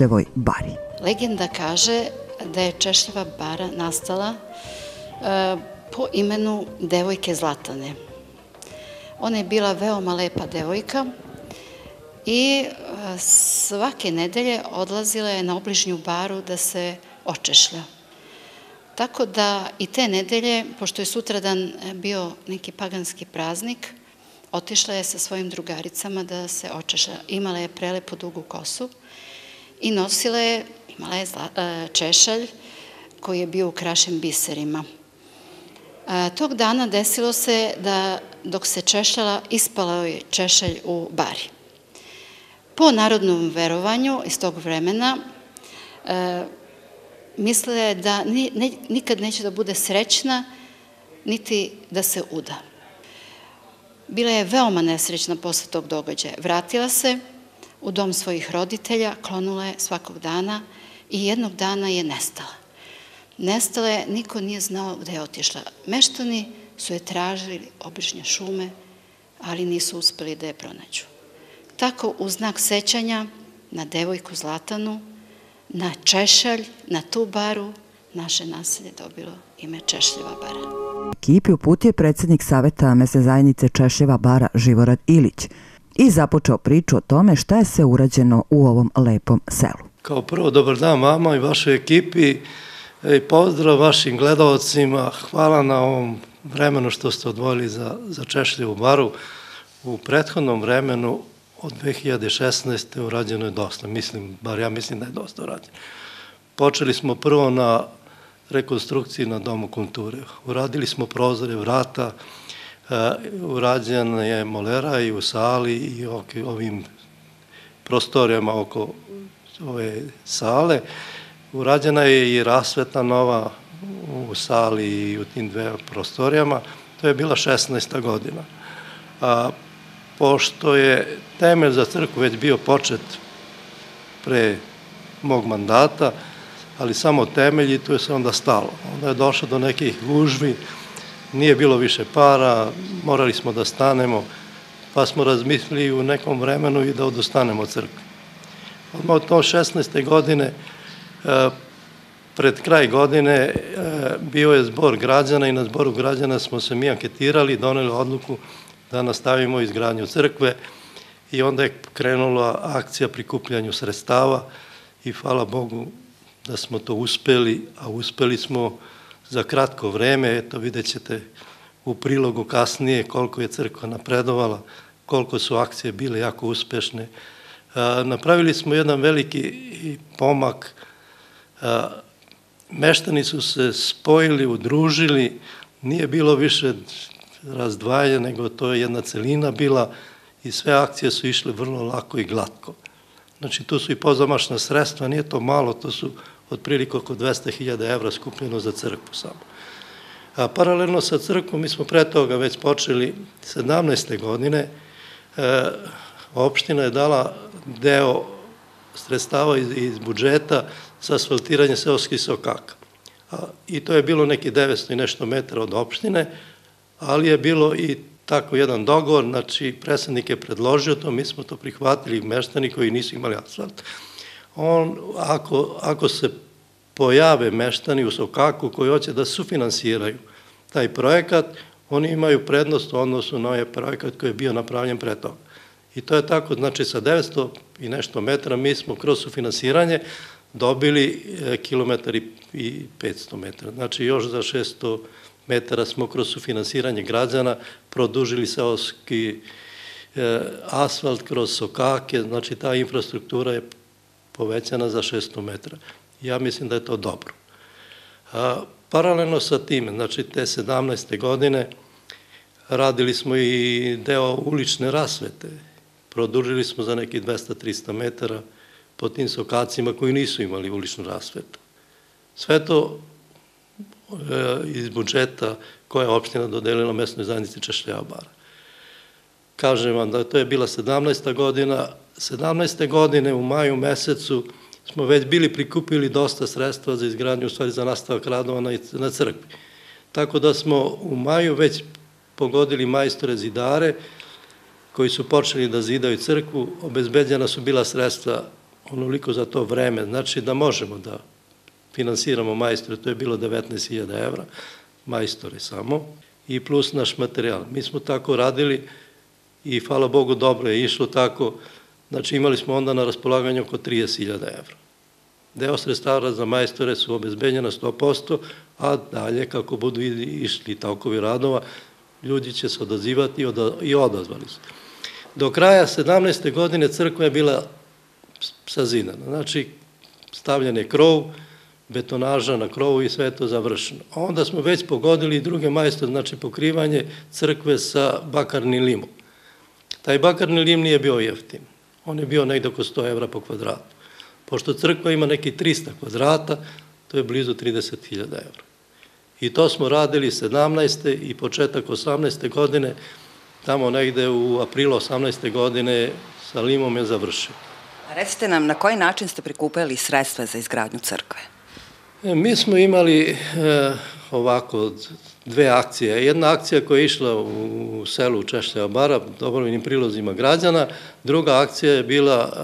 Češljevoj bari. Legenda kaže da je Češljeva bara nastala e, po imenu devojke Zlatane. Ona je bila veoma lepa devojka i e, svake nedelje odlazila je na obližnju baru da se očešlja. Tako da i te nedelje, pošto je sutradan bio neki paganski praznik, otišla je sa svojim drugaricama da se očešlja. Imala je prelepo dugu kosu i nosila je, imala je e, češalj koji je bio ukrašen biserima. E, tog dana desilo se da dok se češljala, ispala joj češalj u bari. Po narodnom verovanju iz tog vremena e, mislila je da nikad neće da bude srećna, niti da se uda. Bila je veoma nesrećna posle tog događaja. Vratila se u dom svojih roditelja, klonula je svakog dana i jednog dana je nestala. Nestala je, niko nije znao gde je otišla. Meštani su je tražili obližnje šume, ali nisu uspeli da je pronađu. Tako, u znak sećanja na devojku Zlatanu, na Češalj, na tu baru, naše naselje dobilo ime Češljeva bara. Ekipi uputio predsednik Saveta mese zajednice Češljeva bara Živorad Ilić i započeo priču o tome šta je sve urađeno u ovom lepom selu. Kao prvo, dobar dan vama i vašoj ekipi i pozdrav vašim gledalcima. Hvala na ovom vremenu što ste odvojili za, za Češljevu baru. U prethodnom vremenu od 2016. urađeno je dosta, mislim, bar ja mislim da je dosta urađeno. Počeli smo prvo na rekonstrukciji na Domu kulture. Uradili smo prozore, vrata, e, urađena je molera i u sali i ovim prostorijama oko ove sale. Urađena je i rasveta nova u sali i u tim dve prostorijama. To je bila 16. godina. A, pošto je temelj za crkvu već bio počet pre mog mandata, ali samo temelj i tu je se onda stalo. Onda je došlo do nekih gužvi, nije bilo više para, morali smo da stanemo, pa smo razmislili u nekom vremenu i da odostanemo od crkve. Odmah od to 16. godine, e, pred kraj godine, e, bio je zbor građana i na zboru građana smo se mi anketirali doneli odluku da nastavimo izgradnju crkve i onda je krenula akcija prikupljanju sredstava i hvala Bogu da smo to uspeli, a uspeli smo za kratko vreme, eto vidjet ćete u prilogu kasnije koliko je crkva napredovala, koliko su akcije bile jako uspešne. Napravili smo jedan veliki pomak, meštani su se spojili, udružili, nije bilo više razdvajanja, nego to je jedna celina bila i sve akcije su išle vrlo lako i glatko. Znači, tu su i pozamašna sredstva, nije to malo, to su otprilike oko 200.000 evra skupljeno za crkvu samo. A paralelno sa crkvom, mi smo pre toga već počeli 17. godine, e, opština je dala deo sredstava iz, budžeta za asfaltiranje seoskih sokaka. A, I to je bilo neki 900 i nešto metara od opštine, ali je bilo i tako jedan dogovor, znači predsednik je predložio to, mi smo to prihvatili, meštani koji nisu imali asfalt. On, ako, ako se pojave meštani u Sokaku koji hoće da sufinansiraju taj projekat, oni imaju prednost u odnosu na ovaj projekat koji je bio napravljen pre toga. I to je tako, znači sa 900 i nešto metara mi smo kroz sufinansiranje dobili e, kilometar i 500 metara. Znači još za 600 metara smo kroz sufinansiranje građana produžili seoski e, asfalt kroz sokake, znači ta infrastruktura je povećana za 600 metara. Ja mislim da je to dobro. A, paralelno sa tim, znači te 17. godine, radili smo i deo ulične rasvete. Produžili smo za neki 200-300 metara po tim sokacima koji nisu imali uličnu rasvetu. Sve to E, iz budžeta koje je opština dodelila mesnoj zajednici Češljava bara. Kažem vam da to je bila 17. godina, 17. godine u maju mesecu smo već bili prikupili dosta sredstva za izgradnju, u stvari za nastavak radova na, na crkvi. Tako da smo u maju već pogodili majstore zidare koji su počeli da zidaju crkvu, obezbeđena su bila sredstva onoliko za to vreme, znači da možemo da finansiramo majstore, to je bilo 19.000 evra, majstore samo, i plus naš materijal. Mi smo tako radili i hvala Bogu dobro je išlo tako, znači imali smo onda na raspolaganju oko 30.000 evra. Deo sredstava za majstore su obezbenjena 100%, a dalje kako budu išli talkovi radova, ljudi će se odazivati i odazvali su. Do kraja 17. godine crkva je bila sazidana, znači stavljen je krov, betonaža na krovu i sve je to završeno. Onda smo već pogodili i druge majstore, znači pokrivanje crkve sa bakarnim limom. Taj bakarni lim nije bio jeftin. On je bio negde oko 100 evra po kvadratu. Pošto crkva ima neki 300 kvadrata, to je blizu 30.000 evra. I to smo radili 17. i početak 18. godine, tamo negde u aprilu 18. godine sa limom je završio. Recite nam, na koji način ste prikupili sredstva za izgradnju crkve? E, mi smo imali e, ovako dve akcije. Jedna akcija koja je išla u selu Češlja Bara, dobrovinim prilozima građana, druga akcija je bila e,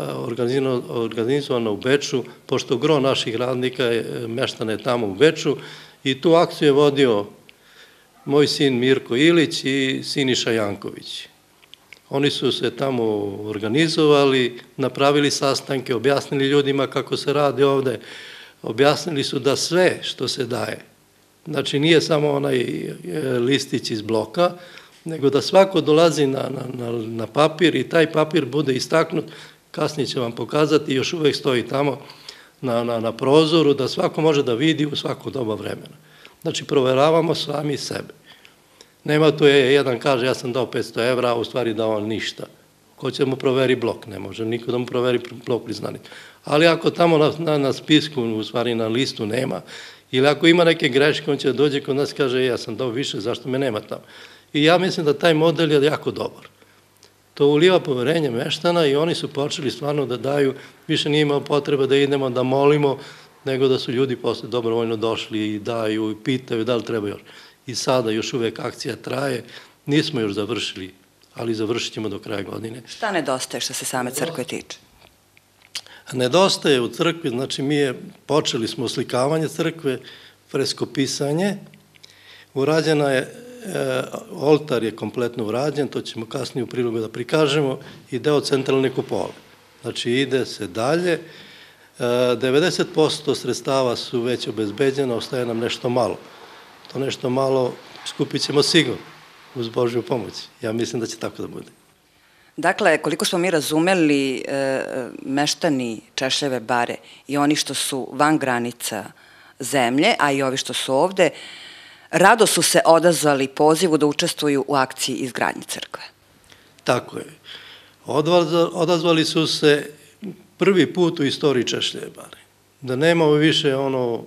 organizovana u Beču, pošto gro naših radnika je meštane tamo u Beču i tu akciju je vodio moj sin Mirko Ilić i Siniša Janković. Oni su se tamo organizovali, napravili sastanke, objasnili ljudima kako se radi ovde, objasnili su da sve što se daje, znači nije samo onaj e, listić iz bloka, nego da svako dolazi na, na, na papir i taj papir bude istaknut, kasnije će vam pokazati, još uvek stoji tamo na, na, na prozoru, da svako može da vidi u svako doba vremena. Znači, proveravamo sami sebe. Nema tu je, jedan kaže, ja sam dao 500 evra, a u stvari dao ništa. Ko će mu proveri blok? Ne može niko da mu proveri blok priznanit. Ali ako tamo na, na, na spisku, u stvari na listu nema, ili ako ima neke greške, on će da dođe kod nas i kaže, ja sam dao više, zašto me nema tamo? I ja mislim da taj model je jako dobar. To uliva poverenje meštana i oni su počeli stvarno da daju, više nije imao potreba da idemo da molimo, nego da su ljudi posle dobrovoljno došli i daju i pitaju da li treba još. I sada još uvek akcija traje, nismo još završili, ali završit ćemo do kraja godine. Šta nedostaje što se same crkve tiče? Nedostaje u crkvi, znači mi je, počeli smo oslikavanje crkve, freskopisanje, urađena je, e, oltar je kompletno urađen, to ćemo kasnije u prilogu da prikažemo, i deo centralne kupole. Znači ide se dalje, 90% sredstava su već obezbeđena, ostaje nam nešto malo. To nešto malo skupit ćemo sigurno uz Božju pomoć. Ja mislim da će tako da bude. Dakle, koliko smo mi razumeli, e, meštani Češljeve bare i oni što su van granica zemlje, a i ovi što su ovde, rado su se odazvali pozivu da učestvuju u akciji izgradnje crkve. Tako je. Odazvali su se prvi put u istoriji Češlje bare. Da nemamo više ono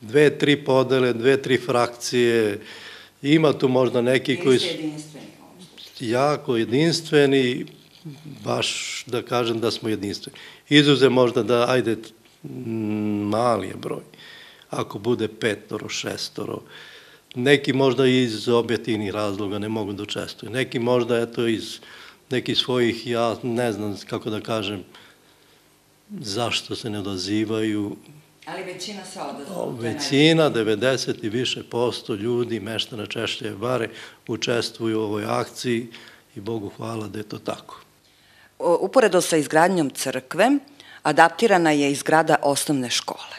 dve, tri podele, dve, tri frakcije, ima tu možda neki koji su jako jedinstveni, baš da kažem da smo jedinstveni. Izuze možda da, ajde, mali je broj, ako bude petoro, šestoro, neki možda iz objektivnih razloga ne mogu da učestvuju, neki možda eto iz nekih svojih, ja ne znam kako da kažem, zašto se ne odazivaju. Ali većina se odazvala. Većina, 90 i više posto ljudi, meštana Češlje bare, učestvuju u ovoj akciji i Bogu hvala da je to tako. Uporedo sa izgradnjom crkve, adaptirana je izgrada osnovne škole.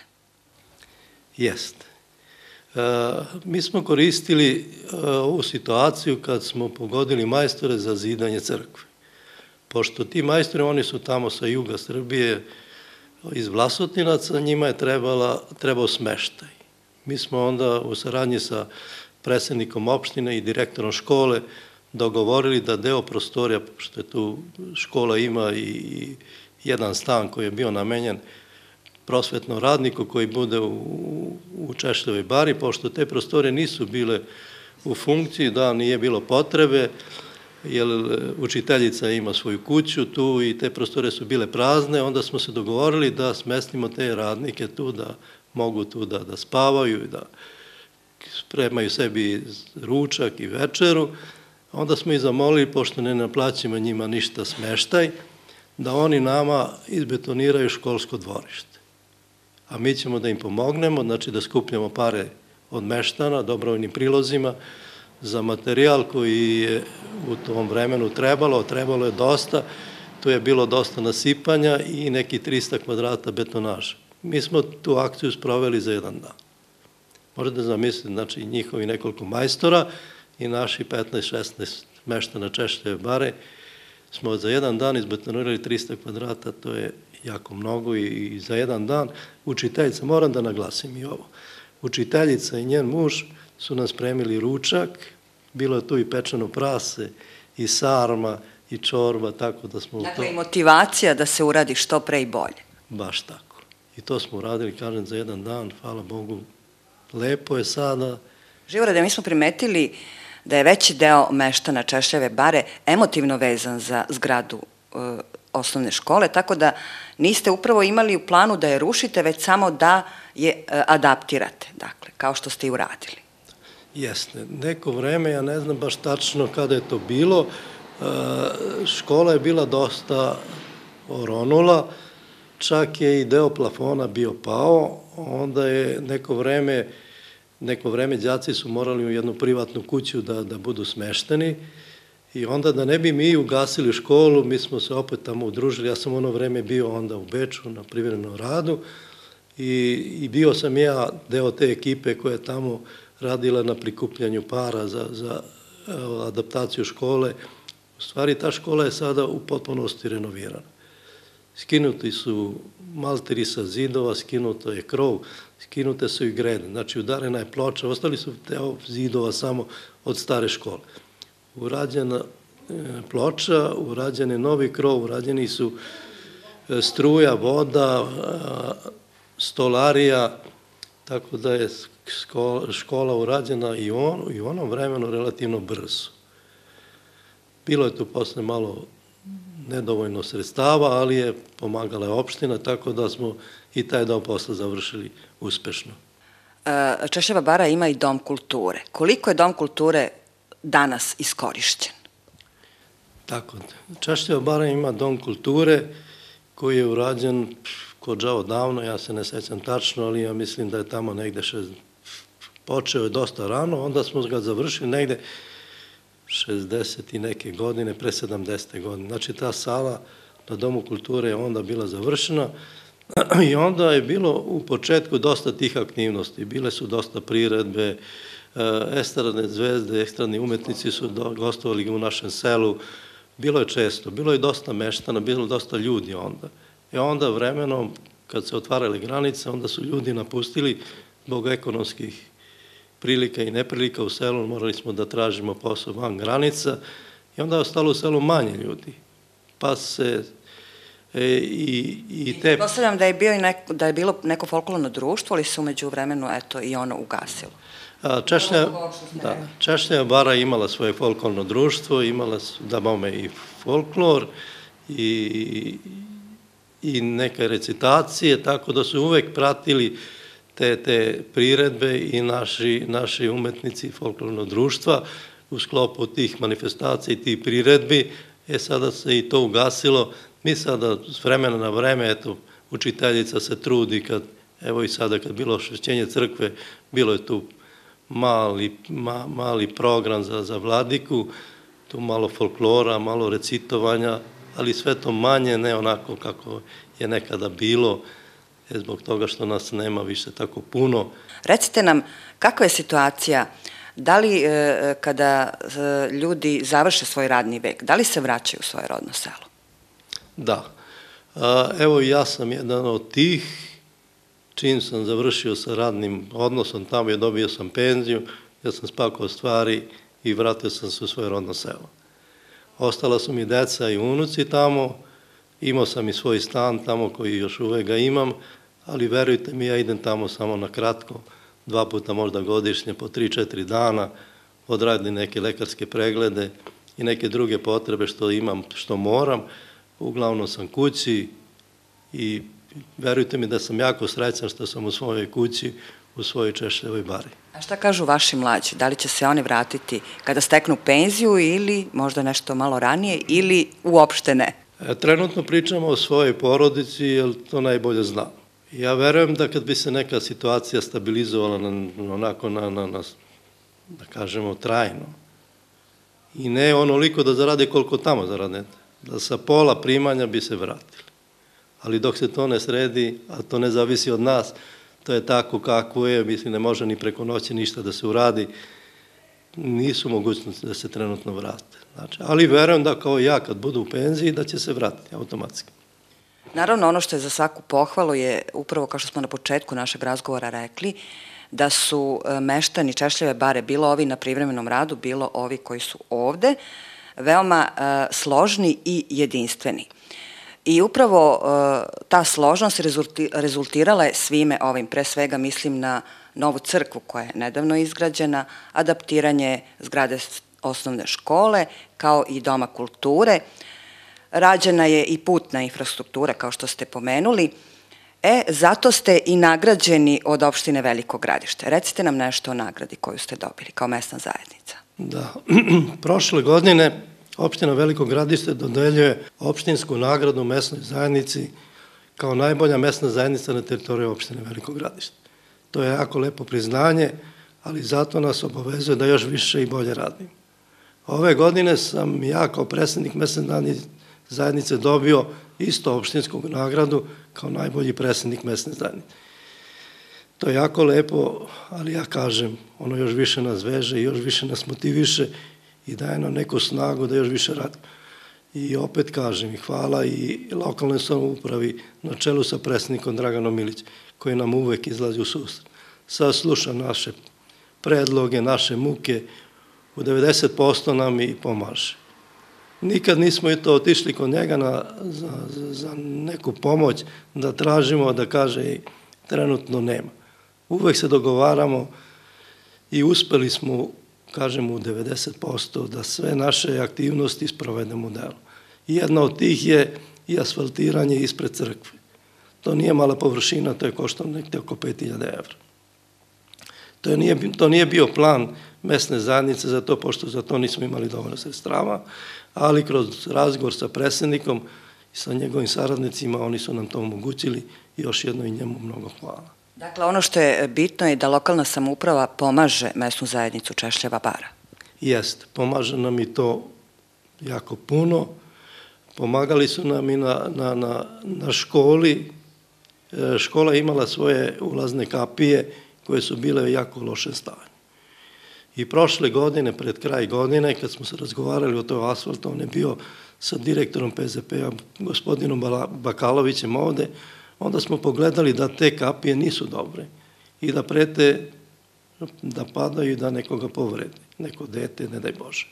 Jeste. E, mi smo koristili e, ovu situaciju kad smo pogodili majstore za zidanje crkve. Pošto ti majstori, oni su tamo sa juga Srbije, iz Vlasotinaca, njima je trebala, trebao smeštaj. Mi smo onda u saradnji sa predsednikom opštine i direktorom škole dogovorili da deo prostorija, što je tu škola ima i jedan stan koji je bio namenjen prosvetnom radniku koji bude u, u Češljevoj bari, pošto te prostore nisu bile u funkciji, da nije bilo potrebe, jer e, učiteljica ima svoju kuću tu i te prostore su bile prazne, onda smo se dogovorili da smestimo te radnike tu, da mogu tu da, da spavaju i da spremaju sebi ručak i večeru. Onda smo i zamolili, pošto ne naplaćimo njima ništa smeštaj, da oni nama izbetoniraju školsko dvorište. A mi ćemo da im pomognemo, znači da skupljamo pare od meštana, dobrovoljnim prilozima, za materijal koji je u tom vremenu trebalo, trebalo je dosta, tu je bilo dosta nasipanja i neki 300 kvadrata betonaža. Mi smo tu akciju sproveli za jedan dan. Možete zamislite, znači njihovi nekoliko majstora i naši 15-16 meštana Češljeve bare, smo za jedan dan izbetonirali 300 kvadrata, to je jako mnogo i za jedan dan učiteljica, moram da naglasim i ovo, učiteljica i njen muž su nas spremili ručak, bilo je tu i pečeno prase, i sarma, i čorba, tako da smo... Dakle, to... i motivacija da se uradi što pre i bolje. Baš tako. I to smo uradili, kažem, za jedan dan, hvala Bogu, lepo je sada. Živorade, mi smo primetili da je veći deo meštana Češljeve bare emotivno vezan za zgradu e, osnovne škole, tako da niste upravo imali u planu da je rušite, već samo da je e, adaptirate, dakle, kao što ste i uradili. Jeste. Neko vreme, ja ne znam baš tačno kada je to bilo, e, škola je bila dosta oronula, čak je i deo plafona bio pao, onda je neko vreme, neko vreme đaci su morali u jednu privatnu kuću da, da budu smešteni i onda da ne bi mi ugasili školu, mi smo se opet tamo udružili, ja sam ono vreme bio onda u Beču na privrednom radu i, i bio sam ja deo te ekipe koja je tamo radila na prikupljanju para za, za adaptaciju škole. U stvari ta škola je sada u potpunosti renovirana. Skinuti su malteri sa zidova, skinuto je krov, skinute su i grede. Znači, udarena je ploča, ostali su teo zidova samo od stare škole. Urađena e, ploča, urađen je novi krov, urađeni su e, struja, voda, stolarija, tako da je škola urađena i, on, i u onom vremenu relativno brzo. Bilo je tu posle malo nedovoljno sredstava, ali je pomagala je opština, tako da smo i taj dao posla završili uspešno. E, Češeva bara ima i dom kulture. Koliko je dom kulture danas iskorišćen? Tako, Češeva bara ima dom kulture koji je urađen kod Džavo davno, ja se ne sećam tačno, ali ja mislim da je tamo negde počeo je dosta rano, onda smo ga završili negde 60 i neke godine, pre 70. godine. Znači ta sala na Domu kulture je onda bila završena i onda je bilo u početku dosta tih aktivnosti. Bile su dosta priredbe, e, estradne zvezde, estradni umetnici su gostovali u našem selu, bilo je često, bilo je dosta meštana, bilo je dosta ljudi onda. I onda vremenom, kad se otvarale granice, onda su ljudi napustili zbog ekonomskih prilika i neprilika u selu, morali smo da tražimo posao van granica i onda je ostalo u selu manje ljudi. Pa se e, i, i te... Postavljam da je, bio i neko, da je bilo neko folklorno društvo, ali se umeđu vremenu, eto, i ono ugasilo. A, Češnja, da, Češnja bara imala svoje folklorno društvo, imala su, da bome, i folklor, i, i neke recitacije, tako da su uvek pratili te, te priredbe i naši, naši umetnici folklornog društva u sklopu tih manifestacija i tih priredbi, je sada se i to ugasilo. Mi sada s vremena na vreme, eto, učiteljica se trudi kad, evo i sada kad bilo švećenje crkve, bilo je tu mali, ma, mali program za, za vladiku, tu malo folklora, malo recitovanja, ali sve to manje, ne onako kako je nekada bilo, zbog toga što nas nema više tako puno. Recite nam, kakva je situacija Da li e, kada e, ljudi završe svoj radni vek, da li se vraćaju u svoje rodno selo? Da. Evo ja sam jedan od tih, čim sam završio sa radnim odnosom, tamo je dobio sam penziju, ja sam spakao stvari i vratio sam se u svoje rodno selo. Ostala su mi deca i unuci tamo, imao sam i svoj stan tamo koji još uvek ga imam, ali verujte mi, ja idem tamo samo na kratko, dva puta možda godišnje, po tri, četiri dana, odradim neke lekarske preglede i neke druge potrebe što imam, što moram. Uglavnom sam kući i verujte mi da sam jako srećan što sam u svojoj kući, u svojoj češljevoj bari. A šta kažu vaši mlađi? Da li će se oni vratiti kada steknu penziju ili možda nešto malo ranije ili uopšte ne? E, trenutno pričamo o svojoj porodici, jer to najbolje znam. Ja verujem da kad bi se neka situacija stabilizovala na, onako na, na, na, da kažemo, trajno, i ne onoliko da zarade koliko tamo zarade, da sa pola primanja bi se vratili. Ali dok se to ne sredi, a to ne zavisi od nas, to je tako kako je, mislim, ne može ni preko noći ništa da se uradi, nisu mogućnosti da se trenutno vrate. Znači, ali verujem da kao ja kad budu u penziji da će se vratiti automatski. Naravno, ono što je za svaku pohvalu je upravo kao što smo na početku našeg razgovora rekli, da su e, meštani Češljeve bare, bilo ovi na privremenom radu, bilo ovi koji su ovde, veoma uh, složni i jedinstveni. I upravo uh, ta složnost rezulti, rezultirala je svime ovim. Pre svega mislim na novu crkvu koja je nedavno izgrađena, adaptiranje zgrade osnovne škole, kao i doma kulture. Rađena je i putna infrastruktura, kao što ste pomenuli. E, zato ste i nagrađeni od opštine Veliko gradište. Recite nam nešto o nagradi koju ste dobili kao mesna zajednica. Da, prošle godine opština Veliko gradište dodeljuje opštinsku nagradu mesnoj zajednici kao najbolja mesna zajednica na teritoriji opštine Veliko gradište. To je jako lepo priznanje, ali zato nas obavezuje da još više i bolje radimo. Ove godine sam ja kao predsednik mesne zajednice dobio isto opštinsku nagradu kao najbolji predsednik mesne zajednice. To je jako lepo, ali ja kažem, ono još više nas veže, još više nas motiviše i daje nam neku snagu da još više radimo. I opet kažem i hvala i lokalnoj samoupravi na čelu sa predsednikom Draganom Milić, koji nam uvek izlazi u susret. Sasluša naše predloge, naše muke, u 90% nam i pomaže. Nikad nismo i to otišli kod njega na, za, za neku pomoć da tražimo, da kaže i trenutno nema. Uvek se dogovaramo i uspeli smo, kažemo, u 90% da sve naše aktivnosti sprovedemo u delu. Jedna od tih je i asfaltiranje ispred crkve. To nije mala površina, to je koštao nekde oko 5000 evra. To nije, to nije bio plan mesne zajednice za to, pošto za to nismo imali dovoljno sredstava, ali kroz razgovor sa predsednikom i sa njegovim saradnicima oni su nam to omogućili i još jedno i njemu mnogo hvala. Dakle, ono što je bitno je da lokalna samuprava pomaže mesnu zajednicu Češljeva bara. Jeste, pomaže nam i to jako puno. Pomagali su nam i na, na, na, na školi. E, škola imala svoje ulazne kapije koje su bile u jako loše stanju. I prošle godine, pred kraj godine, kad smo se razgovarali o toj asfaltu, on je bio sa direktorom PZP-a, gospodinom Bakalovićem ovde, onda smo pogledali da te kapije nisu dobre i da prete da padaju i da nekoga povrede, neko dete, ne daj Bože.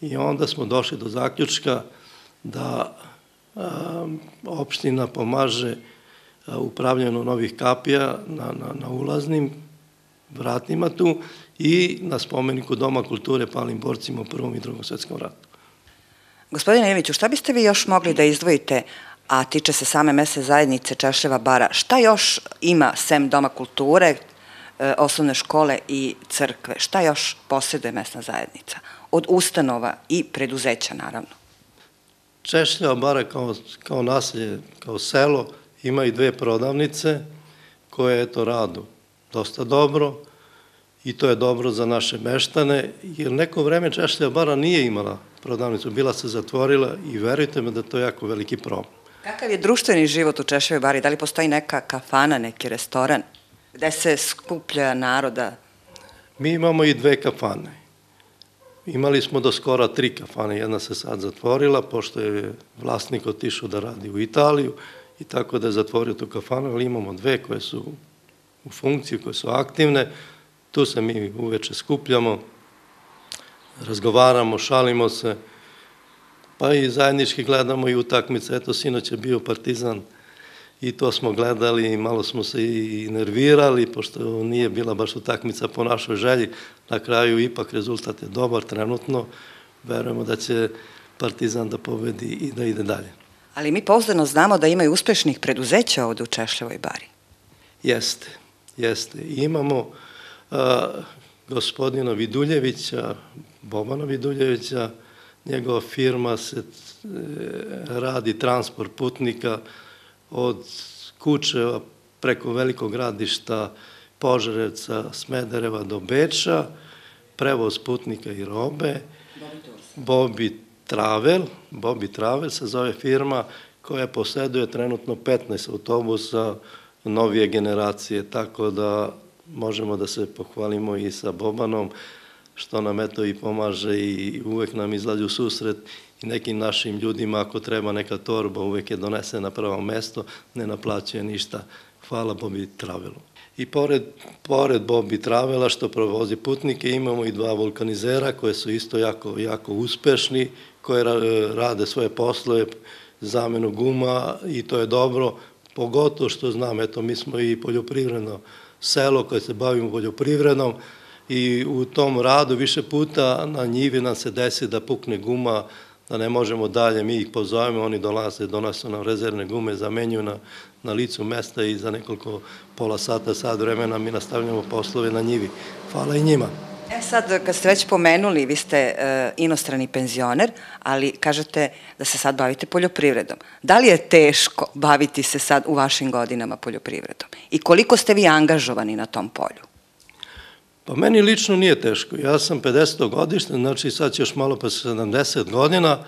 I onda smo došli do zaključka da a, opština pomaže a, upravljanju novih kapija na, na, na ulaznim vratima tu i na spomeniku Doma kulture palim borcima u Prvom i Drugom svetskom ratu. Gospodine Iliću, šta biste vi još mogli da izdvojite, a tiče se same mese zajednice Češljeva bara, šta još ima sem Doma kulture, e, osnovne škole i crkve? Šta još posjeduje mesna zajednica? Od ustanova i preduzeća, naravno. Češljeva bara kao, kao naselje, kao selo, ima i dve prodavnice koje, eto, radu dosta dobro, i to je dobro za naše meštane, jer neko vreme Češlja bara nije imala prodavnicu, bila se zatvorila i verujte me da to je jako veliki problem. Kakav je društveni život u Češljoj bari? Da li postoji neka kafana, neki restoran gde se skuplja naroda? Mi imamo i dve kafane. Imali smo do skora tri kafane, jedna se sad zatvorila, pošto je vlasnik otišao da radi u Italiju i tako da je zatvorio tu kafanu, ali imamo dve koje su u funkciji, koje su aktivne, Tu se mi uveče skupljamo, razgovaramo, šalimo se, pa i zajednički gledamo i utakmice. Eto, sinoć je bio Partizan i to smo gledali i malo smo se i nervirali, pošto nije bila baš utakmica po našoj želji. Na kraju ipak rezultat je dobar trenutno. Verujemo da će Partizan da pobedi i da ide dalje. Ali mi pouzdano znamo da imaju uspešnih preduzeća ovde u Češljevoj bari. Jeste, jeste. I imamo gospodina Viduljevića, Bobana Viduljevića, njegova firma se e, radi transport putnika od Kučeva preko velikog gradišta Požarevca, Smedereva do Beča, prevoz putnika i robe, Bobi Travel, Bobi Travel se zove firma koja posjeduje trenutno 15 autobusa novije generacije, tako da možemo da se pohvalimo i sa Bobanom, što nam eto i pomaže i uvek nam izlađu susret i nekim našim ljudima ako treba neka torba uvek je donese na pravo mesto, ne naplaćuje ništa. Hvala Bobi Travelu. I pored, pored Bobi Travela što provozi putnike imamo i dva vulkanizera koje su isto jako, jako uspešni, koje rade svoje poslove, zamenu guma i to je dobro, pogotovo što znam, eto mi smo i poljoprivredno selo koje se bavimo poljoprivredom i u tom radu više puta na njivi nam se desi da pukne guma, da ne možemo dalje, mi ih pozovemo, oni dolaze, donosu nam rezervne gume, zamenjuju na, na licu mesta i za nekoliko pola sata, sad vremena mi nastavljamo poslove na njivi. Hvala i njima. E sad, kad ste već pomenuli, vi ste e, inostrani penzioner, ali kažete da se sad bavite poljoprivredom. Da li je teško baviti se sad u vašim godinama poljoprivredom? I koliko ste vi angažovani na tom polju? Pa meni lično nije teško. Ja sam 50. godište, znači sad će još malo pa 70 godina.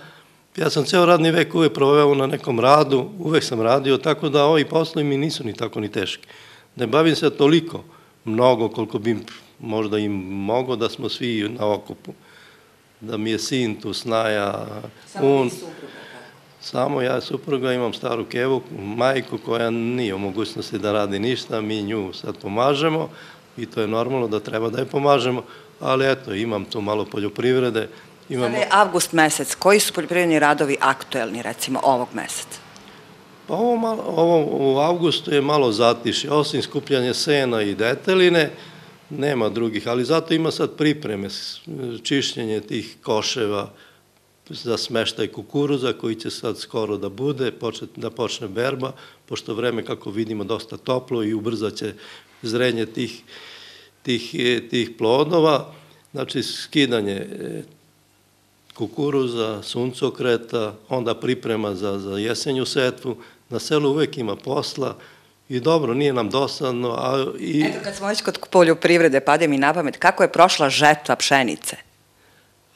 Ja sam ceo radni vek uvek proveo na nekom radu, uvek sam radio, tako da ovi poslovi mi nisu ni tako ni teški. Ne bavim se toliko, mnogo koliko bi možda im mogo da smo svi na okupu. Da mi je sin tu snaja, Samo un. Samo ja supruga imam staru kevu, majku koja nije u mogućnosti da radi ništa, mi nju sad pomažemo i to je normalno da treba da je pomažemo, ali eto, imam tu malo poljoprivrede. Imamo... Sada je avgust mesec, koji su poljoprivredni radovi aktuelni, recimo, ovog meseca? Pa ovo, malo, ovo u avgustu je malo zatiše, osim skupljanja sena i deteline, nema drugih, ali zato ima sad pripreme, čišćenje tih koševa za smeštaj kukuruza koji će sad skoro da bude, da počne berba, pošto vreme, kako vidimo, dosta toplo i ubrzaće zrenje tih, tih, tih plodova, znači skidanje e, kukuruza, suncokreta, onda priprema za, za jesenju setvu, na selu uvek ima posla, I dobro, nije nam dosadno, a i... Eto, kad smo već kod poljoprivrede, pade mi na pamet, kako je prošla žetva pšenice?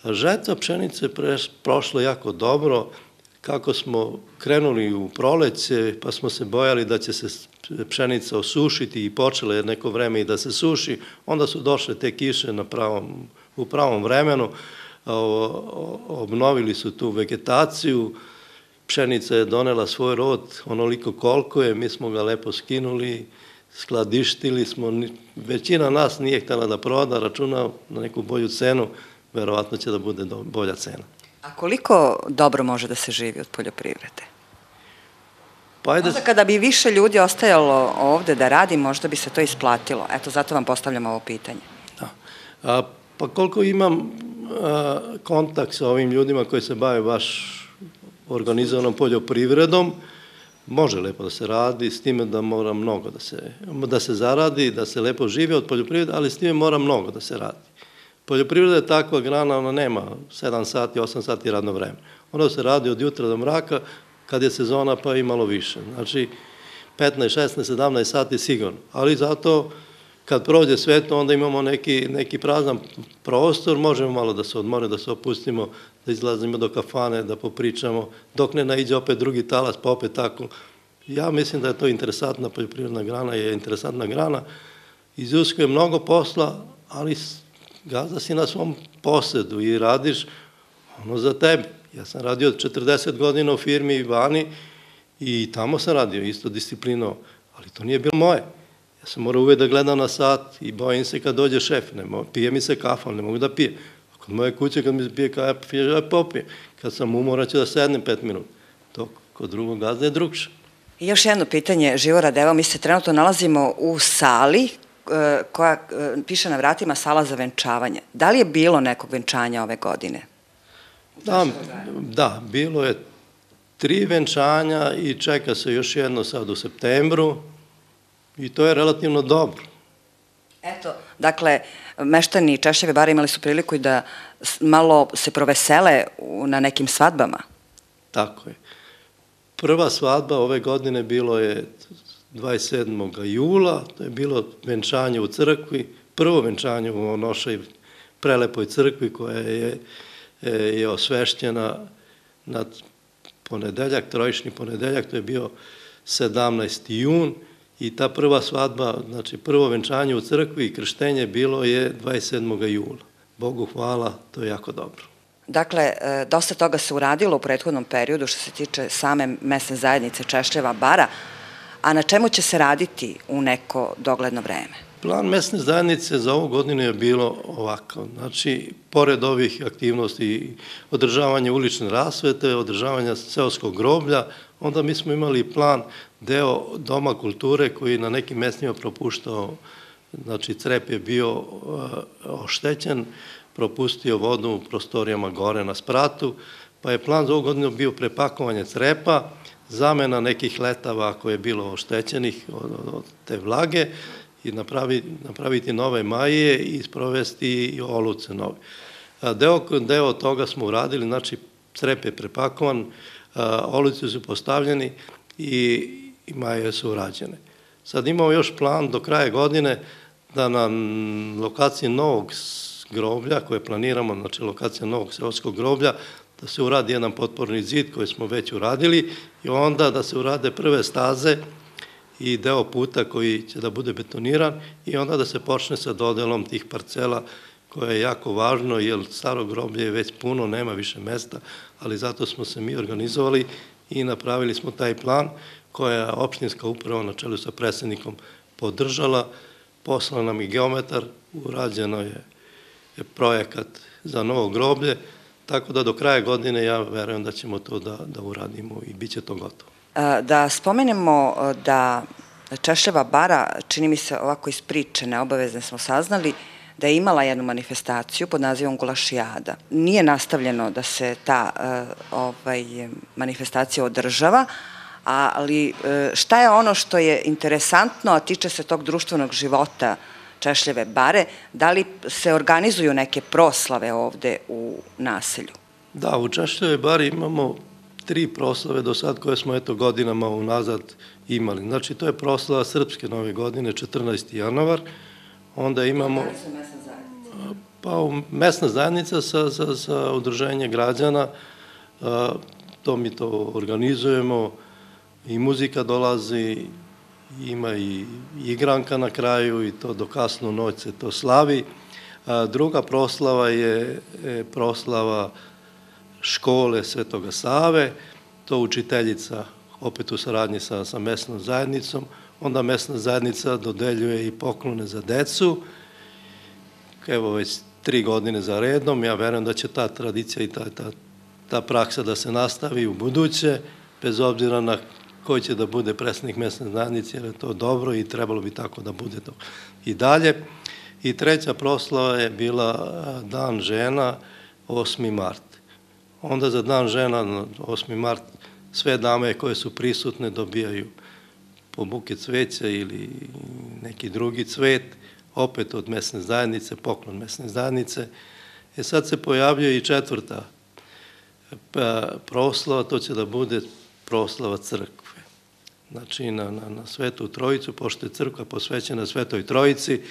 Žetva pšenice pre, prošla jako dobro, kako smo krenuli u proleće, pa smo se bojali da će se pšenica osušiti i počela je neko vreme i da se suši, onda su došle te kiše na pravom, u pravom vremenu, obnovili su tu vegetaciju, pšenica je donela svoj rod onoliko koliko je, mi smo ga lepo skinuli, skladištili smo, većina nas nije htela da proda, računa na neku bolju cenu, verovatno će da bude bolja cena. A koliko dobro može da se živi od poljoprivrede? Pa ajde... Možda kada bi više ljudi ostajalo ovde da radi, možda bi se to isplatilo. Eto, zato vam postavljam ovo pitanje. Da. A, pa koliko imam a, kontakt sa ovim ljudima koji se bave baš organizovanom poljoprivredom, može lepo da se radi, s time da mora mnogo da se, da se zaradi, da se lepo živi od poljoprivrede, ali s time mora mnogo da se radi. Poljoprivreda je takva grana, ona nema 7 sati, 8 sati radno vreme. Ona se radi od jutra do mraka, kad je sezona pa i malo više. Znači, 15, 16, 17 sati sigurno. Ali zato, kad prođe sve to, onda imamo neki, neki prazan prostor, možemo malo da se odmore, da se opustimo, da izlazimo do kafane, da popričamo, dok ne naiđe opet drugi talas, pa opet tako. Ja mislim da je to interesantna poljoprivredna grana, je interesantna grana, izuskuje mnogo posla, ali gazda si na svom posedu i radiš ono za tebe. Ja sam radio 40 godina u firmi vani i tamo sam radio isto disciplino, ali to nije bilo moje. Sam morao uvek da gledam na sat i bojim se kad dođe šef, ne mogu, pije mi se kafa, ne mogu da pije. Kod moje kuće kad mi se pije kafa, ja popijem. Kad sam umora ću da sednem pet minuta. To kod drugog gazda je drugše. I još jedno pitanje, Živorad, evo mi se trenutno nalazimo u sali e, koja e, piše na vratima sala za venčavanje. Da li je bilo nekog venčanja ove godine? Da, da, bilo je tri venčanja i čeka se još jedno sad u septembru i to je relativno dobro. Eto, dakle, meštani Češljeve bare imali su priliku i da malo se provesele na nekim svadbama. Tako je. Prva svadba ove godine bilo je 27. jula, to je bilo venčanje u crkvi, prvo venčanje u našoj prelepoj crkvi koja je, je osvešćena na ponedeljak, trojični ponedeljak, to je bio 17. jun i ta prva svadba, znači prvo venčanje u crkvi i krštenje bilo je 27. jula. Bogu hvala, to je jako dobro. Dakle, e, dosta toga se uradilo u prethodnom periodu što se tiče same mesne zajednice Češljeva bara, a na čemu će se raditi u neko dogledno vreme? Plan mesne zajednice za ovu godinu je bilo ovako. Znači, pored ovih aktivnosti održavanja ulične rasvete, održavanja seoskog groblja, onda mi smo imali plan deo Doma kulture koji na nekim mestima propuštao, znači crep je bio uh, oštećen, propustio vodu u prostorijama gore na spratu, pa je plan za ovu godinu bio prepakovanje crepa, zamena nekih letava koje je bilo oštećenih od, te vlage, i napravi, napraviti nove maje i sprovesti i oluce nove. Deo, deo toga smo uradili, znači crep je prepakovan, oluce su postavljeni i, i maje su urađene. Sad imamo još plan do kraja godine da na lokaciji novog groblja koje planiramo, znači lokacija novog seoskog groblja, da se uradi jedan potporni zid koji smo već uradili i onda da se urade prve staze i deo puta koji će da bude betoniran i onda da se počne sa dodelom tih parcela koje je jako važno, jer staro groblje je već puno, nema više mesta, ali zato smo se mi organizovali i napravili smo taj plan koja je opštinska uprava na čelu sa predsednikom podržala, poslala nam i geometar, urađeno je, je projekat za novo groblje, tako da do kraja godine ja verujem da ćemo to da, da uradimo i bit će to gotovo. Da spomenemo da Češljeva bara, čini mi se ovako iz priče, neobavezne smo saznali, da je imala jednu manifestaciju pod nazivom Gulašijada. Nije nastavljeno da se ta ovaj, manifestacija održava, ali šta je ono što je interesantno, a tiče se tog društvenog života Češljeve bare, da li se organizuju neke proslave ovde u naselju? Da, u Češljeve bari imamo tri proslave do sad koje smo eto godinama unazad imali. Znači to je proslava Srpske nove godine, 14. januar, onda imamo... Pa mesna zajednica sa, sa, sa udruženje građana, a, to mi to organizujemo, i muzika dolazi, ima i igranka na kraju i to do kasnu noć se to slavi. A, druga proslava je, je proslava škole Svetoga Save, to učiteljica opet u saradnji sa, sa mesnom zajednicom, onda mesna zajednica dodeljuje i poklone za decu, evo već tri godine za redom, ja verujem da će ta tradicija i ta, ta, ta praksa da se nastavi u buduće, bez obzira na koji će da bude predsednik mesne zajednice, jer je to dobro i trebalo bi tako da bude to i dalje. I treća proslava je bila Dan žena, 8. mart. Onda za dan žena, 8. mart, sve dame koje su prisutne dobijaju po buke cveća ili neki drugi cvet, opet od mesne zajednice, poklon mesne zajednice. E sad se pojavljuje i četvrta pa, proslava, to će da bude proslava crkve. Znači na, na, na Svetu Trojicu, pošto je crkva posvećena Svetoj Trojici,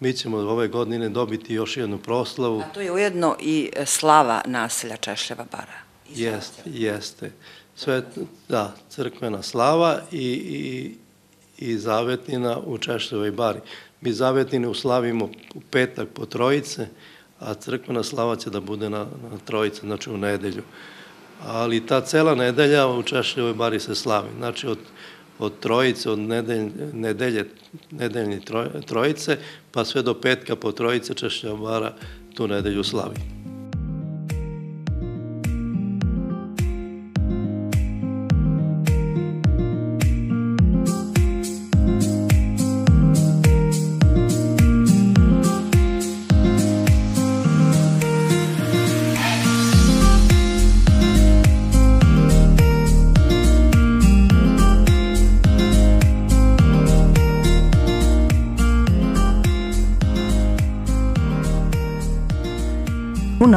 mi ćemo ove godine dobiti još jednu proslavu. A to je ujedno i slava naselja Češljeva bara. Jeste, jeste. Sve, da, crkvena slava i, i, i zavetina u Češljevoj bari. Mi zavetine uslavimo u petak po trojice, a crkvena slava će da bude na, na trojice, znači u nedelju. Ali ta cela nedelja u Češljevoj bari se slavi. Znači od od trojice, od nedelj, nedelje, nedeljni trojice, pa sve do petka po trojice Češljavara tu nedelju slavi.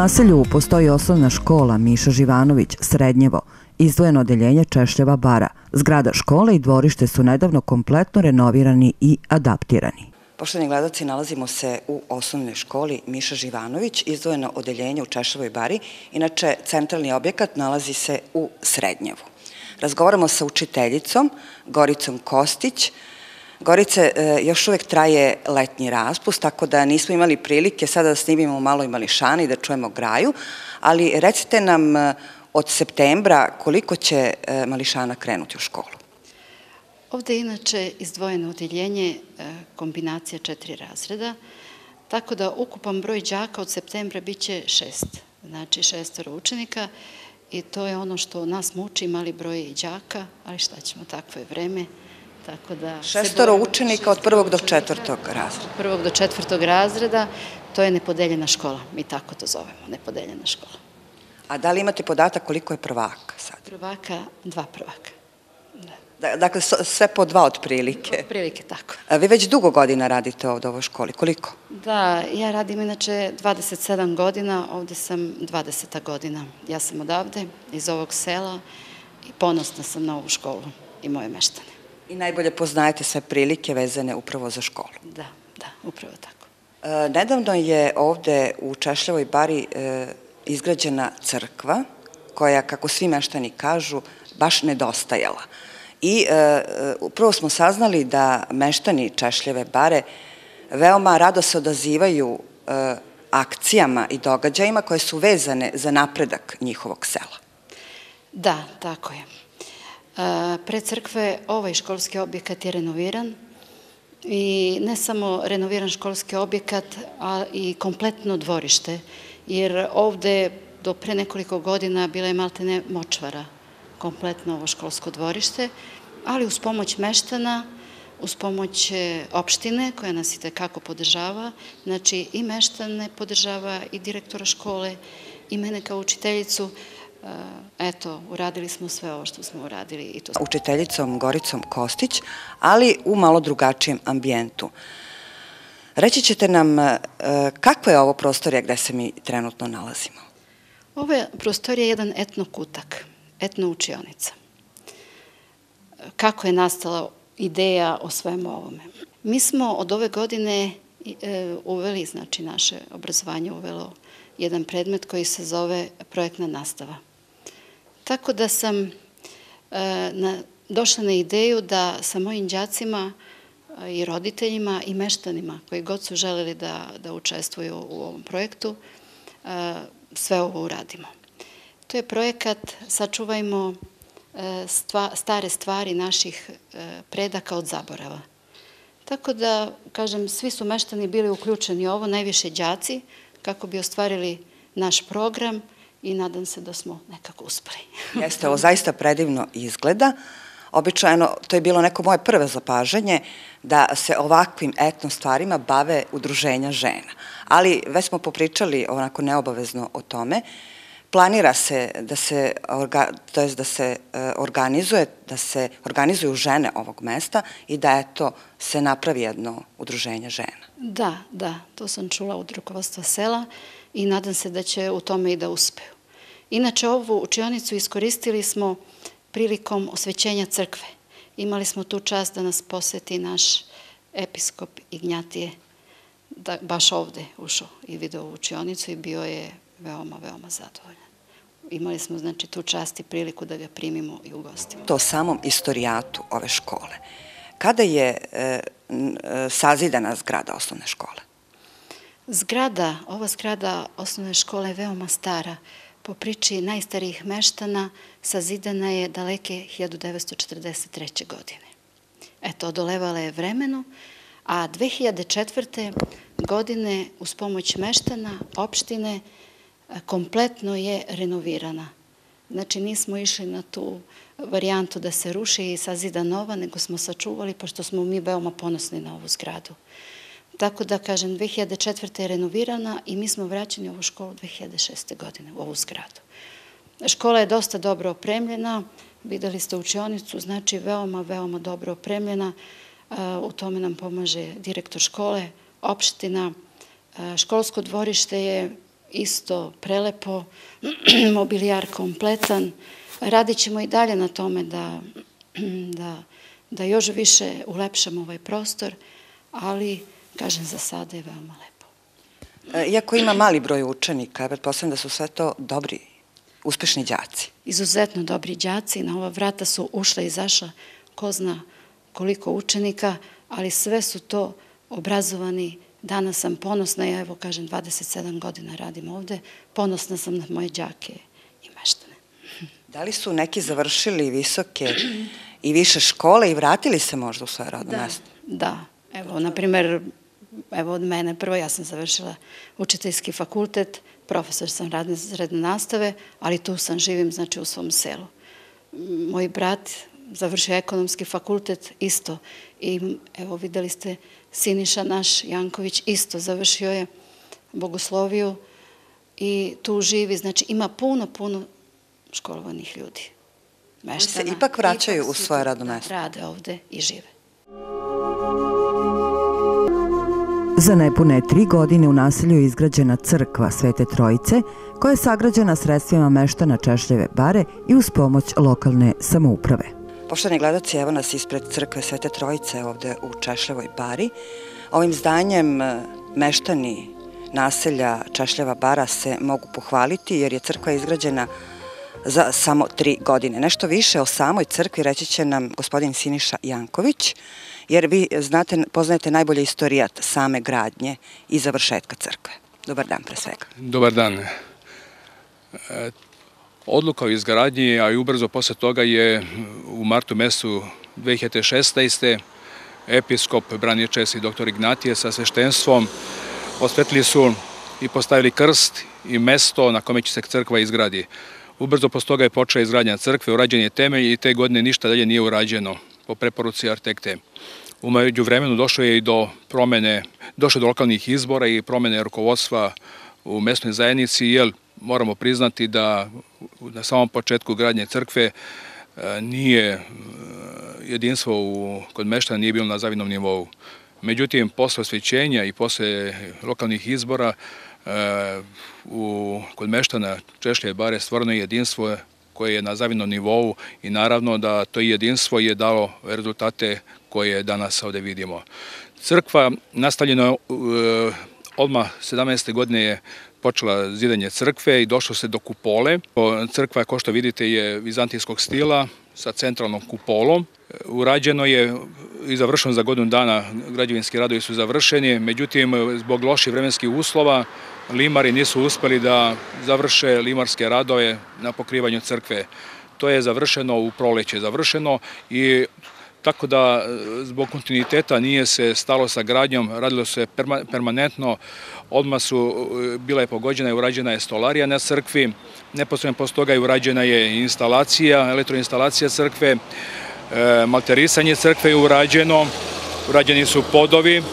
Naselju postoji osnovna škola Miša Živanović, Srednjevo, izdvojeno odeljenje Češljeva bara. Zgrada škole i dvorište su nedavno kompletno renovirani i adaptirani. Poštovani gledalci, nalazimo se u osnovnoj školi Miša Živanović, izdvojeno odeljenje u Češevoj bari. Inače, centralni objekat nalazi se u Srednjevu. Razgovaramo sa učiteljicom Goricom Kostić. Gorice, e, još uvek traje letnji raspust, tako da nismo imali prilike sada da snimimo malo i mališana i da čujemo graju, ali recite nam e, od septembra koliko će e, mališana krenuti u školu? Ovde je inače izdvojeno odeljenje kombinacija četiri razreda, tako da ukupan broj đaka od septembra biće šest, znači šestoro učenika i to je ono što nas muči, mali broj đaka, ali šta ćemo, takvo je vreme, Tako da Šestoro učenika od prvog do četvrtog razreda. Od prvog do četvrtog razreda, to je nepodeljena škola. Mi tako to zovemo, nepodeljena škola. A da li imate podatak koliko je prvaka sad? Prvaka, dva prvaka. Da. Dakle, sve po dva otprilike. Otprilike, tako. A vi već dugo godina radite ovde u ovoj školi. Koliko? Da, ja radim inače 27 godina, ovde sam 20 godina. Ja sam odavde, iz ovog sela i ponosna sam na ovu školu i moje meštane. I najbolje poznajete sve prilike vezane upravo za školu. Da, da, upravo tako. E, nedavno je ovde u Češljavoj bari e, izgrađena crkva koja, kako svi meštani kažu, baš nedostajala. I e, e upravo smo saznali da meštani Češljave bare veoma rado se odazivaju e, akcijama i događajima koje su vezane za napredak njihovog sela. Da, tako je. Pre crkve ovaj školski objekat je renoviran i ne samo renoviran školski objekat, a i kompletno dvorište, jer ovde do pre nekoliko godina bila je maltene močvara, kompletno ovo školsko dvorište, ali uz pomoć meštana, uz pomoć e, opštine koja nas i tekako podržava, znači i meštane podržava i direktora škole i mene kao učiteljicu, eto, uradili smo sve ovo što smo uradili. I to... Učiteljicom Goricom Kostić, ali u malo drugačijem ambijentu. Reći ćete nam eh, kakva je ovo prostorija gde se mi trenutno nalazimo? Ovo je prostorija jedan etno kutak, etno učionica. Kako je nastala ideja o svemu ovome? Mi smo od ove godine eh, uveli, znači naše obrazovanje uvelo jedan predmet koji se zove projektna nastava. Tako da sam e, na, došla na ideju da sa mojim đacima e, i roditeljima i meštanima koji god su želeli da, da učestvuju u ovom projektu, e, sve ovo uradimo. To je projekat Sačuvajmo stare stvari naših predaka od zaborava. Tako da, kažem, svi su meštani bili uključeni u ovo, najviše đaci, kako bi ostvarili naš program, i nadam se da smo nekako uspeli. Jeste, ovo zaista predivno izgleda. Običajno, to je bilo neko moje prve zapažanje, da se ovakvim etno stvarima bave udruženja žena. Ali već smo popričali onako neobavezno o tome. Planira se da se, orga, to jest da se e, organizuje, da se organizuju žene ovog mesta i da eto se napravi jedno udruženje žena. Da, da, to sam čula od rukovodstva sela i nadam se da će u tome i da uspeju. Inače, ovu učionicu iskoristili smo prilikom osvećenja crkve. Imali smo tu čast da nas poseti naš episkop Ignjatije, da baš ovde ušao i video u učionicu i bio je veoma, veoma zadovoljan. Imali smo, znači, tu čast i priliku da ga primimo i ugostimo. To samom istorijatu ove škole. Kada je e, e sazidana zgrada osnovne škole? Zgrada, ova zgrada osnovne škole je veoma stara. Po priči najstarijih meštana sazidana je daleke 1943. godine. Eto, odolevala je vremenu, a 2004. godine uz pomoć meštana, opštine, kompletno je renovirana. Znači, nismo išli na tu varijantu da se ruši i sazida nova, nego smo sačuvali, pošto smo mi veoma ponosni na ovu zgradu. Tako da, kažem, 2004. je renovirana i mi smo vraćeni u ovu školu 2006. godine, u ovu zgradu. Škola je dosta dobro opremljena, videli ste učionicu, znači veoma, veoma dobro opremljena. U tome nam pomaže direktor škole, opština. Školsko dvorište je isto prelepo, mobilijar kompletan. Radit ćemo i dalje na tome da, da, da još više ulepšamo ovaj prostor, ali, kažem, za sada je veoma lepo. E, iako ima mali broj učenika, pretpostavljam da su sve to dobri, uspešni đaci. Izuzetno dobri đaci, na ova vrata su ušla i izašla ko zna koliko učenika, ali sve su to obrazovani Danas sam ponosna, ja evo kažem 27 godina radim ovde, ponosna sam na moje đake i meštane. Da li su neki završili visoke i više škole i vratili se možda u svoje radno da, mesto? Da, evo, na primer, evo od mene, prvo ja sam završila učiteljski fakultet, profesor sam radne sredne nastave, ali tu sam živim, znači u svom selu. Moj brat završio ekonomski fakultet isto i evo videli ste Siniša naš Janković isto završio je bogosloviju i tu živi, znači ima puno, puno školovanih ljudi. Meštana. Oni se ipak vraćaju ipak u svoje radno mesto. Da, rade ovde i žive. Za nepune tri godine u naselju je izgrađena crkva Svete Trojice, koja je sagrađena sredstvima meštana Češljeve bare i uz pomoć lokalne samouprave. Poštovani gledaci, evo nas ispred crkve Svete Trojice ovde u Češljevoj bari. Ovim zdanjem e, meštani naselja Češljeva bara se mogu pohvaliti jer je crkva izgrađena za samo tri godine. Nešto više o samoj crkvi reći će nam gospodin Siniša Janković, jer vi znate, poznajete najbolje istorijat same gradnje i završetka crkve. Dobar dan pre svega. Dobar dan. E, Odluka o izgradnji, a i ubrzo posle toga je u martu mesu 2016. episkop Braničes i doktor Ignatije sa sveštenstvom osvetili su i postavili krst i mesto na kome će se crkva izgradi. Ubrzo posle toga je počela izgradnja crkve, urađen je temelj i te godine ništa dalje nije urađeno po preporuci arhitekte. Umeđu vremenu došlo je i do promene, došlo do lokalnih izbora i promene rukovodstva u mesnoj zajednici, jer moramo priznati da na samom početku gradnje crkve e, nije e, jedinstvo u, kod meštana nije bilo na zavidnom nivou. Međutim, posle osvećenja i posle lokalnih izbora e, u, kod meštana Češlje bare stvorno je jedinstvo koje je na zavidnom nivou i naravno da to jedinstvo je dalo rezultate koje danas ovde vidimo. Crkva nastavljena odmah 17. godine je počela zidanje crkve i došlo se do kupole. Crkva, kao što vidite, je vizantijskog stila sa centralnom kupolom. Urađeno je i završeno za godinu dana, građevinski radovi su završeni, međutim, zbog loših vremenskih uslova, limari nisu uspeli da završe limarske radove na pokrivanju crkve. To je završeno u proleće, završeno i tako da zbog kontinuiteta nije se stalo sa gradnjom, radilo se permanentno, odmah su, bila je pogođena i urađena je stolarija na crkvi, neposredno posle toga je urađena je instalacija, elektroinstalacija crkve, e, malterisanje crkve je urađeno, urađeni su podovi,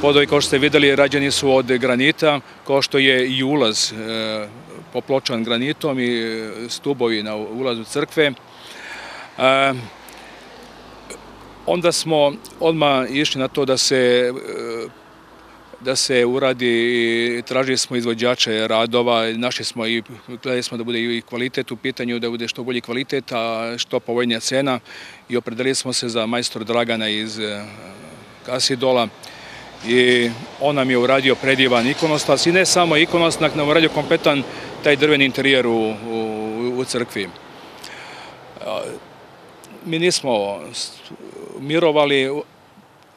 podovi kao što ste videli rađeni su od granita, kao što je i ulaz e, popločan granitom i stubovi na ulazu crkve. Onda smo odmah išli na to da se e, da se uradi, tražili smo izvođače radova, našli smo i gledali smo da bude i kvalitet u pitanju, da bude što bolji kvalitet, a što povoljnija cena i opredelili smo se za majstor Dragana iz e, Kasidola i on nam je uradio predivan ikonostas i ne samo ikonostak, nam uradio kompletan taj drveni interijer u, u, u crkvi. Mi nismo mirovali,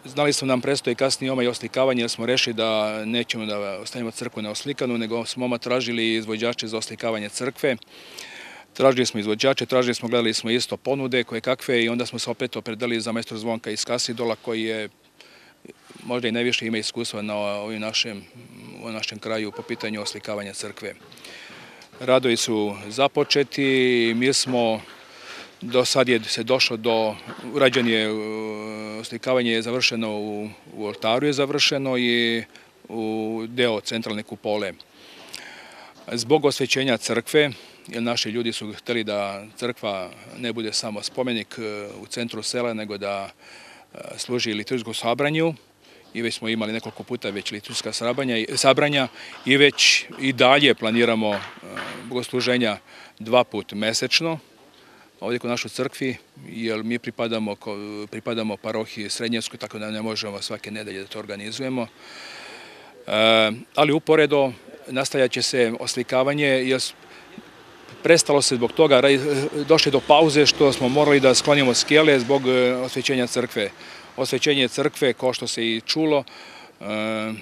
znali smo nam prestoji kasnije oma i oslikavanje, jer smo rešili da nećemo da ostavimo crkvu neoslikanu, nego smo oma tražili izvođače za oslikavanje crkve. Tražili smo izvođače, tražili smo, gledali smo isto ponude koje kakve i onda smo se opet opredali za majstor Zvonka iz Kasidola koji je možda i najviše ima iskustva na ovim našem, našem kraju po pitanju oslikavanja crkve. Radovi su započeti mi smo Do sad je se došlo do, urađen je, je završeno u, u oltaru je završeno i u deo centralne kupole. Zbog osvećenja crkve, jer naši ljudi su hteli da crkva ne bude samo spomenik e, u centru sela, nego da e, služi liturgijsku sabranju i već smo imali nekoliko puta već liturska sabranja i već i dalje planiramo e, bogosluženja dva put mesečno ovdje kod našoj crkvi, jer mi pripadamo, pripadamo parohiji Srednjevskoj, tako da ne možemo svake nedelje da to organizujemo. E, ali uporedo nastajaće se oslikavanje, jer prestalo se zbog toga, došli do pauze što smo morali da sklonimo skele zbog e, osvećenja crkve. Osvećenje crkve, kao što se i čulo, e,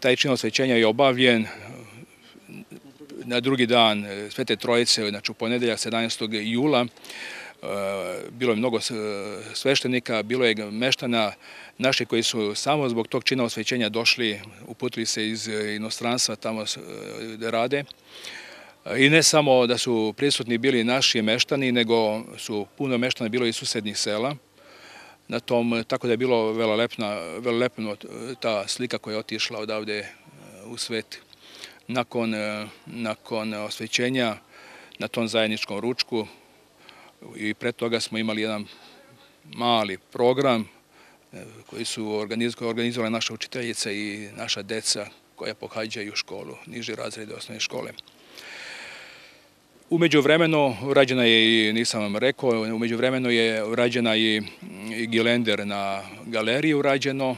taj čin osvećenja je obavljen na drugi dan e, Svete Trojice, znači u ponedeljak 17. jula, bilo je mnogo sveštenika, bilo je meštana naši koji su samo zbog tog čina osvećenja došli, uputili se iz inostranstva tamo da rade. I ne samo da su prisutni bili naši meštani, nego su puno meštana bilo i susednih sela. Na tom, tako da je bilo velelepno ta slika koja je otišla odavde e, u svet. Nakon, e, nakon osvećenja na tom zajedničkom ručku i pre toga smo imali jedan mali program e, koji su organizovali naša učiteljica i naša deca koja pohađaju školu, niži razrede osnovne škole. Umeđu vremenu urađena je i, nisam vam rekao, umeđu vremenu je urađena i, i Gilender na galeriji urađeno,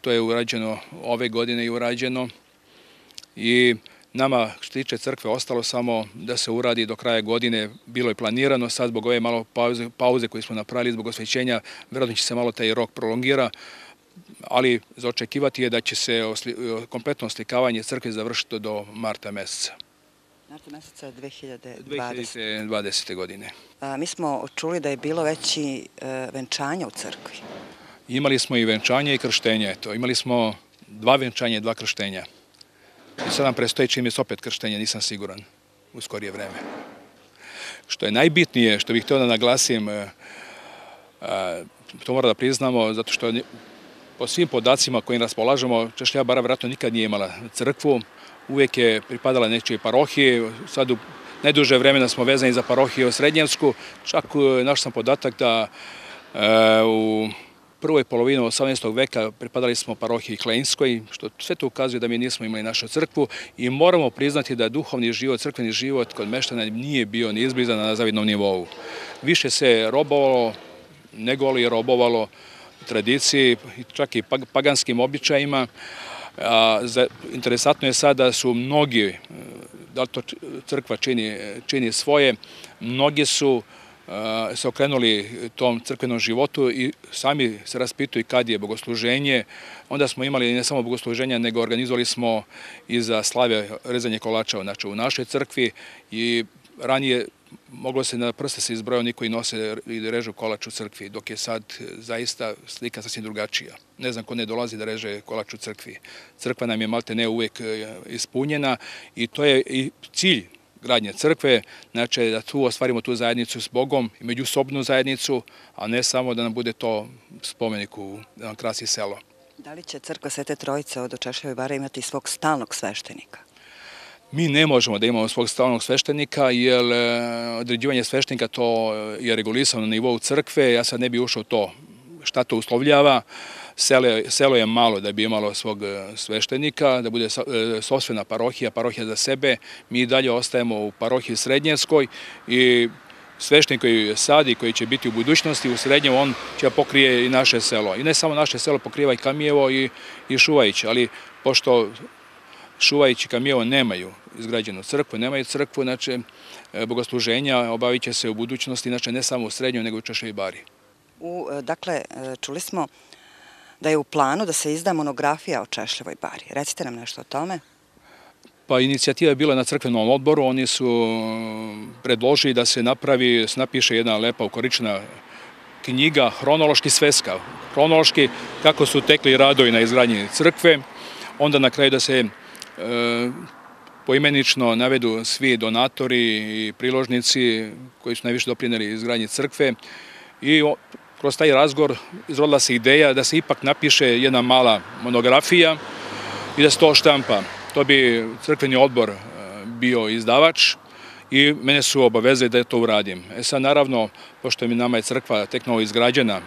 to je urađeno ove godine i urađeno i nama što tiče crkve ostalo samo da se uradi do kraja godine, bilo je planirano, sad zbog ove malo pauze, pauze koje smo napravili zbog osvećenja, verovatno će se malo taj rok prolongira, ali za očekivati je da će se osli, kompletno oslikavanje crkve završiti do marta meseca. Marta meseca 2020. 2020. godine. A, mi smo čuli da je bilo veći e, venčanja u crkvi. Imali smo i venčanje i krštenje. Eto. Imali smo dva venčanja i dva krštenja. I sad nam prestoji čim je opet krštenje, nisam siguran u skorije vreme. Što je najbitnije, što bih htio da naglasim, e, e, to mora da priznamo, zato što po svim podacima kojim raspolažemo, Češlja bara vratno nikad nije imala crkvu, uvijek je pripadala nečije parohije, sad u najduže vremena smo vezani za parohiju Srednjevsku, čak e, naš sam podatak da u prvoj polovini 18. veka pripadali smo parohiji Kleinskoj, što sve to ukazuje da mi nismo imali našu crkvu i moramo priznati da duhovni život, crkveni život kod meštana nije bio ni izblizan na zavidnom nivou. Više se robovalo nego li je robovalo tradiciji, čak i paganskim običajima, A, za, interesantno je sad da su mnogi, e, da li to crkva čini, čini svoje, mnogi su se okrenuli tom crkvenom životu i sami se raspituju kad je bogosluženje. Onda smo imali ne samo bogosluženja, nego organizovali smo i za slave rezanje kolača znači, u našoj crkvi i ranije moglo se na prste se izbroja oni koji nose i režu kolač u crkvi, dok je sad zaista slika sasvim drugačija. Ne znam ko ne dolazi da reže kolač u crkvi. Crkva nam je malte ne uvek e, ispunjena i to je i cilj gradnje crkve, znači da tu ostvarimo tu zajednicu s Bogom, međusobnu zajednicu, a ne samo da nam bude to spomenik u, da nam krasi selo. Da li će crkva Svete Trojice od Očešljeve bare imati svog stalnog sveštenika? Mi ne možemo da imamo svog stalnog sveštenika, jer e, određivanje sveštenika to je regulisano na nivou crkve, ja sad ne bi ušao to šta to uslovljava, Selo, selo je malo da bi imalo svog e, sveštenika, da bude e, sosvena parohija, parohija za sebe. Mi dalje ostajemo u parohiji Srednjenskoj i sveštenik koji sadi, koji će biti u budućnosti u Srednjem, on će pokrije i naše selo. I ne samo naše selo, pokriva i Kamijevo i, i Šuvajić, ali pošto Šuvajić i Kamijevo nemaju izgrađenu crkvu, nemaju crkvu, znači e, bogosluženja obavit će se u budućnosti, znači ne samo u Srednjoj, nego u Češoj bari. U, dakle, čuli smo da je u planu da se izda monografija o Češljevoj bari. Recite nam nešto o tome. Pa inicijativa je bila na crkvenom odboru, oni su predložili da se napravi, napiše jedna lepa ukorična knjiga, hronološki sveska, hronološki kako su tekli radovi na izgradnji crkve, onda na kraju da se e, poimenično navedu svi donatori i priložnici koji su najviše doprinjeli izgradnji crkve i kroz taj razgovor izrodila se ideja da se ipak napiše jedna mala monografija i da se to štampa. To bi crkveni odbor e, bio izdavač i mene su obavezali da to uradim. E sad naravno, pošto mi nama je crkva tek novo izgrađena,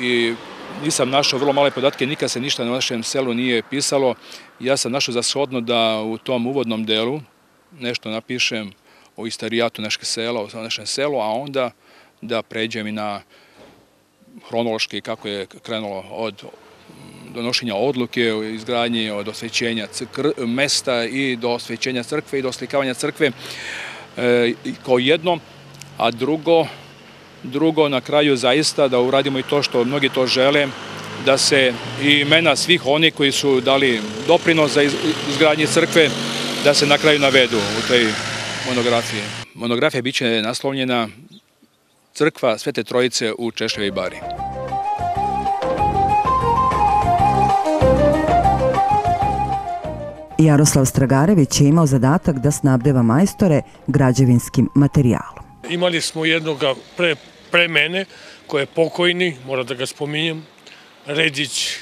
i nisam našao vrlo male podatke, nikad se ništa na našem selu nije pisalo. Ja sam našao za shodno da u tom uvodnom delu nešto napišem o istorijatu našeg sela, o selu, a onda da pređem i na hronološki kako je krenulo od donošenja odluke o izgradnji od osvećenja mesta i do osvećenja crkve i do oslikavanja crkve e, kao jedno, a drugo, drugo na kraju zaista da uradimo i to što mnogi to žele, da se i imena svih oni koji su dali doprinos za izgradnje crkve, da se na kraju navedu u toj monografiji. Monografija biće naslovljena crkva Svete Trojice u Češljevoj bari. Jaroslav Stragarević je imao zadatak da snabdeva majstore građevinskim materijalom. Imali smo jednog pre, pre mene, koji je pokojni, mora da ga spominjem, Redić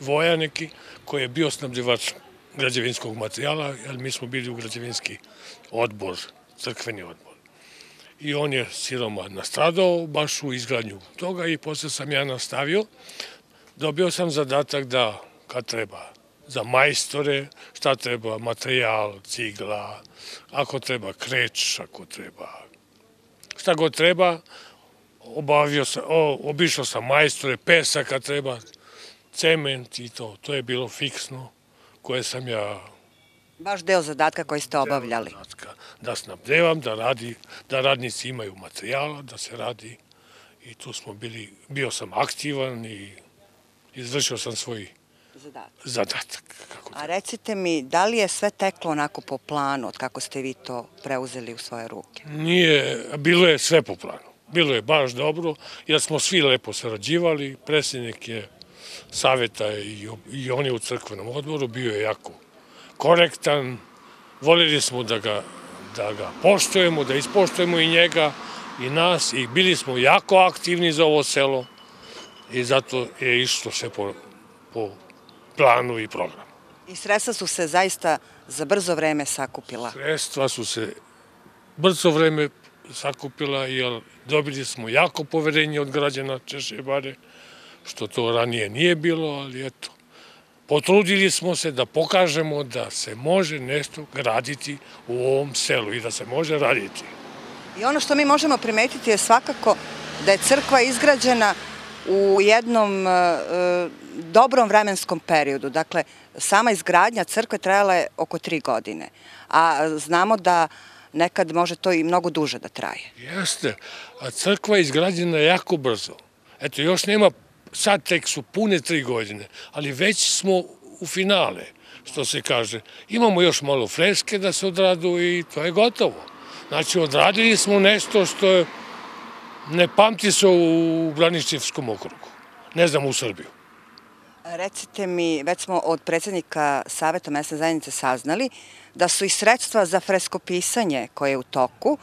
Voja neki, koji je bio snabdevač građevinskog materijala, jer mi smo bili u građevinski odbor, crkveni odbor. I on je siroma nastradao baš u izgradnju toga i posle sam ja nastavio. Dobio sam zadatak da kad treba za majstore, šta treba, materijal, cigla, ako treba kreč, ako treba, šta god treba, obavio sam, o, obišao sam majstore, pesaka treba, cement i to, to je bilo fiksno, koje sam ja Baš deo zadatka koji ste obavljali. Zadatka, da snabdevam, da, radi, da radnici imaju materijala, da se radi. I tu smo bili, bio sam aktivan i izvršio sam svoj zadatak. zadatak kako A recite mi, da li je sve teklo onako po planu od kako ste vi to preuzeli u svoje ruke? Nije, bilo je sve po planu. Bilo je baš dobro, jer smo svi lepo sarađivali. Predsjednik je saveta i, i on je u crkvenom odboru, bio je jako korektan. Volili smo da ga, da ga poštujemo, da ispoštujemo i njega i nas i bili smo jako aktivni za ovo selo i zato je išlo sve po, po planu i programu. I sredstva su se zaista za brzo vreme sakupila? Sredstva su se brzo vreme sakupila, jer dobili smo jako poverenje od građana Češe Bare, što to ranije nije bilo, ali eto, potrudili smo se da pokažemo da se može nešto graditi u ovom selu i da se može raditi. I ono što mi možemo primetiti je svakako da je crkva izgrađena u jednom e, dobrom vremenskom periodu. Dakle, sama izgradnja crkve trajala je oko tri godine, a znamo da nekad može to i mnogo duže da traje. Jeste, a crkva je izgrađena jako brzo. Eto, još nema, sad tek su pune tri godine, ali već smo u finale, što se kaže. Imamo još malo freske da se odradu i to je gotovo. Znači, odradili smo nešto što je ne pamti se u Braničevskom okrugu. Ne znam u Srbiju. Recite mi, već smo od predsednika Saveta mesne zajednice saznali da su i sredstva za freskopisanje koje je u toku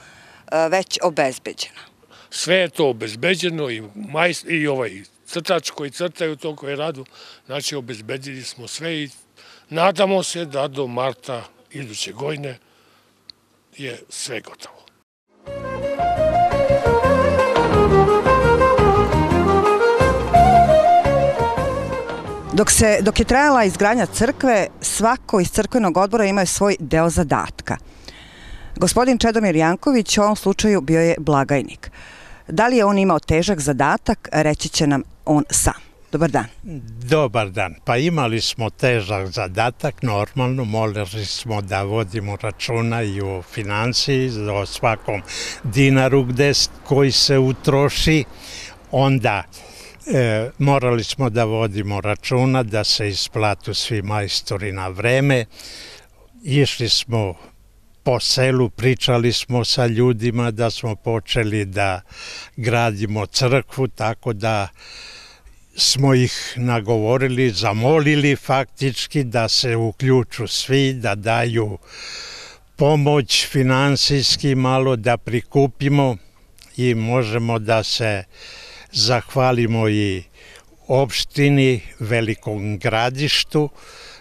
e, već obezbeđena. Sve je to obezbeđeno i, majst, i ovaj crtač koji crtaju to koje radu, znači obezbeđili smo sve i nadamo se da do marta iduće godine je sve gotovo. Dok, se, dok je trajala izgradnja crkve, svako iz crkvenog odbora imao je svoj deo zadatka. Gospodin Čedomir Janković u ovom slučaju bio je blagajnik. Da li je on imao težak zadatak, reći će nam on sam. Dobar dan. Dobar dan. Pa imali smo težak zadatak, normalno, morali smo da vodimo računa i o financiji, o svakom dinaru gde, koji se utroši. Onda e, morali smo da vodimo računa da se isplatu svi majstori na vreme. Išli smo po selu, pričali smo sa ljudima da smo počeli da gradimo crkvu, tako da smo ih nagovorili, zamolili faktički da se uključu svi, da daju pomoć finansijski malo da prikupimo i možemo da se zahvalimo i opštini, velikom gradištu,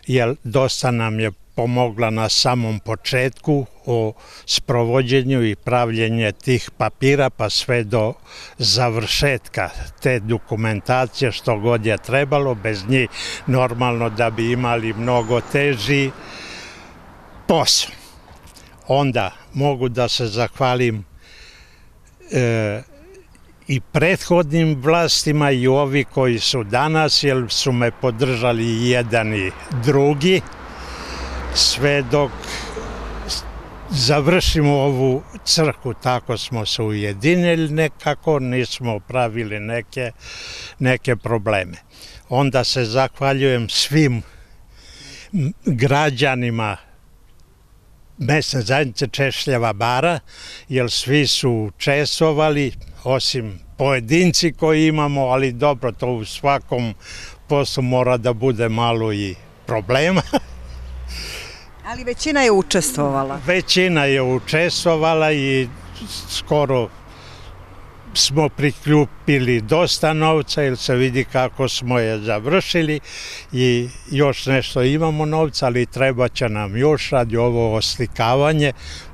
jer dosta nam je pomogla na samom početku o sprovođenju i pravljenje tih papira pa sve do završetka te dokumentacije što god je trebalo, bez njih normalno da bi imali mnogo teži posao. Onda mogu da se zahvalim e, i prethodnim vlastima i ovi koji su danas, jer su me podržali jedan i drugi, sve dok završimo ovu crku, tako smo se ujedinili nekako, nismo pravili neke, neke probleme. Onda se zahvaljujem svim građanima mesne zajednice Češljava bara, jer svi su učestvovali, osim pojedinci koji imamo, ali dobro, to u svakom poslu mora da bude malo i problema. Ali većina je učestvovala. Većina je učestvovala i skoro smo prikljupili dosta novca jer se vidi kako smo je završili i još nešto imamo novca, ali treba će nam još radi ovo oslikavanje,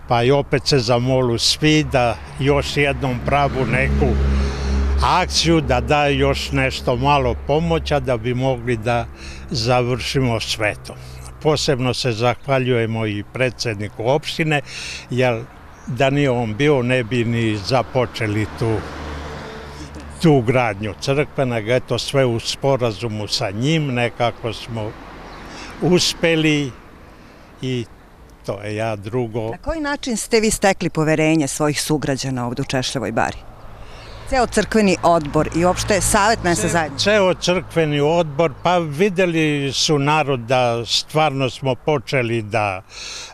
pa i opet se zamolu svi da još jednom pravu neku akciju, da da još nešto malo pomoća da bi mogli da završimo sve to. Posebno se zahvaljujemo i predsedniku opštine, jer da nije on bio, ne bi ni započeli tu tu gradnju crkve, nego eto sve u sporazumu sa njim, nekako smo uspeli i to je ja drugo. Na koji način ste vi stekli poverenje svojih sugrađana ovde u Češljevoj bari? Ceo crkveni odbor i uopšte savet mesa zajednice? Ceo crkveni odbor, pa videli su narod da stvarno smo počeli da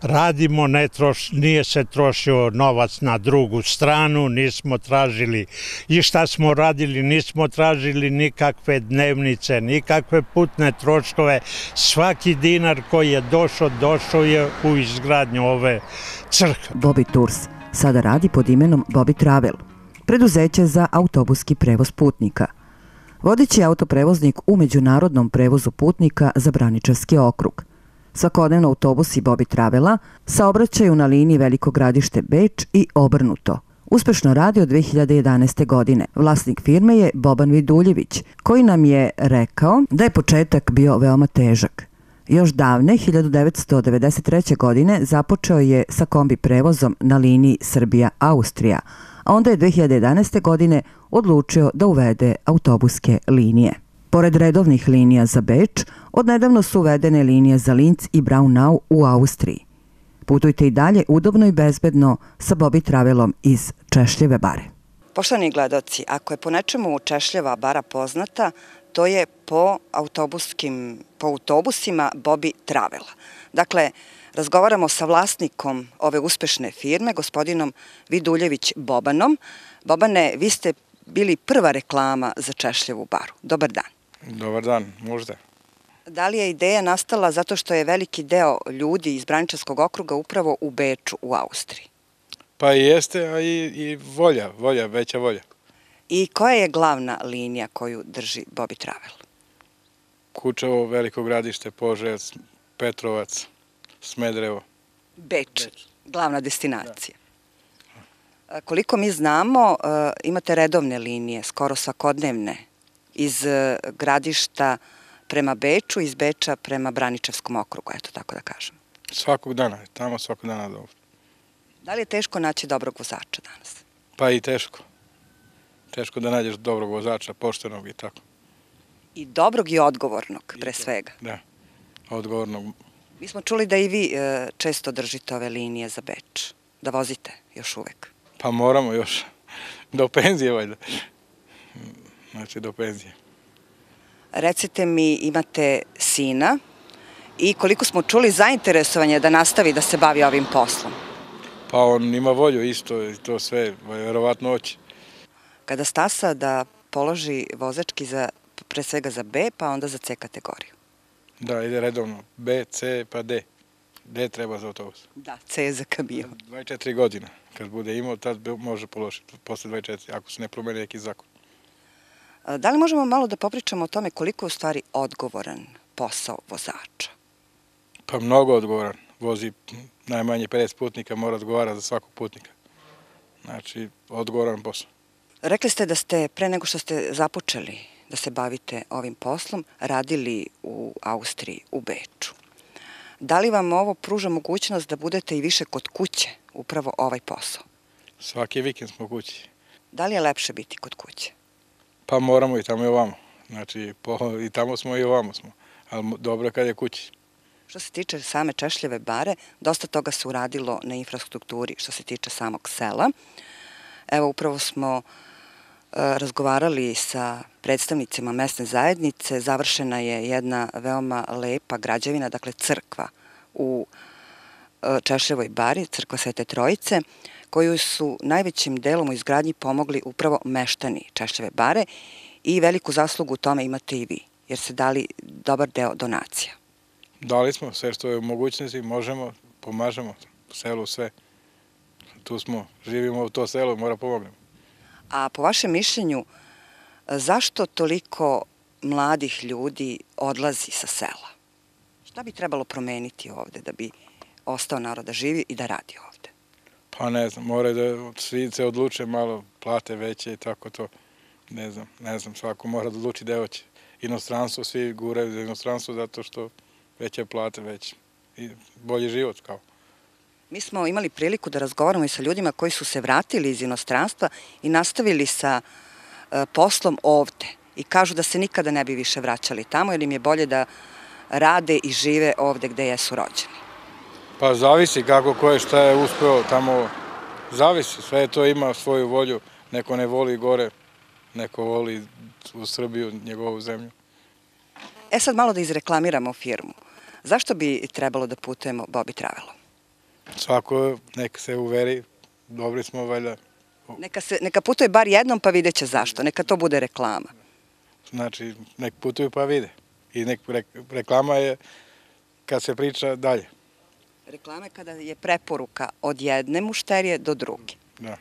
radimo, ne troš, nije se trošio novac na drugu stranu, nismo tražili i šta smo radili, nismo tražili nikakve dnevnice, nikakve putne troškove, svaki dinar koji je došao, došao je u izgradnju ove crkve. Bobby Tours sada radi pod imenom Bobby Travel – preduzeće za autobuski prevoz putnika. Vodeći autoprevoznik u međunarodnom prevozu putnika za Braničevski okrug. Svakodnevno autobusi Bobi Travela saobraćaju na liniji Veliko gradište Beč i obrnuto. Uspešno radi od 2011. godine. Vlasnik firme je Boban Viduljević, koji nam je rekao da je početak bio veoma težak. Još davne, 1993. godine, započeo je sa kombi prevozom na liniji Srbija-Austrija, a onda je 2011. godine odlučio da uvede autobuske linije. Pored redovnih linija za Beč, odnedavno su uvedene linije za Linz i Braunau u Austriji. Putujte i dalje udobno i bezbedno sa Bobby Travelom iz Češljeve bare. Poštovani gledoci, ako je po nečemu Češljeva bara poznata, to je po autobuskim, po autobusima Bobby Travela. Dakle, Razgovaramo sa vlasnikom ove uspešne firme, gospodinom Viduljević Bobanom. Bobane, vi ste bili prva reklama za Češljevu baru. Dobar dan. Dobar dan, možda. Da li je ideja nastala zato što je veliki deo ljudi iz Braničarskog okruga upravo u Beču u Austriji? Pa jeste, a i, i volja, volja, veća volja. I koja je glavna linija koju drži Bobby Travel? Kučevo, Veliko gradište, Poževac, Petrovac. Smedrevo. Beč, Beč. glavna destinacija. Da. Koliko mi znamo, imate redovne linije, skoro svakodnevne, iz e, gradišta prema Beču, iz Beča prema Braničevskom okrugu, eto tako da kažem. Svakog dana, tamo svakog dana dobro. Da li je teško naći dobrog vozača danas? Pa i teško. Teško da nađeš dobrog vozača, poštenog i tako. I dobrog i odgovornog, pre svega. Da, odgovornog Mi smo čuli da i vi e, često držite ove linije za Beč, da vozite još uvek. Pa moramo još, do penzije valjda. Znači do penzije. Recite mi, imate sina i koliko smo čuli zainteresovanje da nastavi da se bavi ovim poslom? Pa on ima volju isto i to sve, verovatno oće. Kada stasa da položi vozački za, pre svega za B, pa onda za C kategoriju? Da, ide redovno. B, C, pa D. D treba za autobus. Da, C je za kamion. 24 godina. Kad bude imao, tad može položiti. Posle 24, ako se ne promeni neki zakon. Da li možemo malo da popričamo o tome koliko je u stvari odgovoran posao vozača? Pa mnogo odgovoran. Vozi najmanje 50 putnika, mora odgovara za svakog putnika. Znači, odgovoran posao. Rekli ste da ste, pre nego što ste započeli da se bavite ovim poslom, radili u Austriji, u Beču. Da li vam ovo pruža mogućnost da budete i više kod kuće, upravo ovaj posao? Svaki vikend smo kući. Da li je lepše biti kod kuće? Pa moramo i tamo i ovamo. Znači, po, i tamo smo i ovamo smo. Ali dobro kad je kući. Što se tiče same Češljeve bare, dosta toga se uradilo na infrastrukturi što se tiče samog sela. Evo, upravo smo razgovarali sa predstavnicima mesne zajednice. Završena je jedna veoma lepa građevina, dakle crkva u Češljevoj bari, crkva Svete Trojice, koju su najvećim delom u izgradnji pomogli upravo meštani Češljeve bare i veliku zaslugu u tome imate i vi, jer ste dali dobar deo donacija. Dali smo sve što je u mogućnosti, možemo, pomažemo selu sve. Tu smo, živimo u to selo, mora pomognemo. A po vašem mišljenju, zašto toliko mladih ljudi odlazi sa sela? Šta bi trebalo promeniti ovde da bi ostao narod da živi i da radi ovde? Pa ne znam, moraju da svi se odluče malo, plate veće i tako to. Ne znam, ne znam, svako mora da odluči gde hoće. Inostranstvo, svi guraju za inostranstvo zato što veće plate, već i bolji život kao. Mi smo imali priliku da razgovaramo i sa ljudima koji su se vratili iz inostranstva i nastavili sa e, poslom ovde i kažu da se nikada ne bi više vraćali tamo jer im je bolje da rade i žive ovde gde jesu rođeni. Pa zavisi kako ko je šta je uspeo tamo, zavisi, sve to ima svoju volju, neko ne voli gore, neko voli u Srbiju, njegovu zemlju. E sad malo da izreklamiramo firmu. Zašto bi trebalo da putujemo Bobby Travelom? Svako neka se uveri, dobri smo valjda. Neka, se, neka putuje bar jednom pa videće zašto, neka to bude reklama. Znači, nek putuju pa vide. I nek reklama je kad se priča dalje. Reklama je kada je preporuka od jedne mušterije do druge. Da.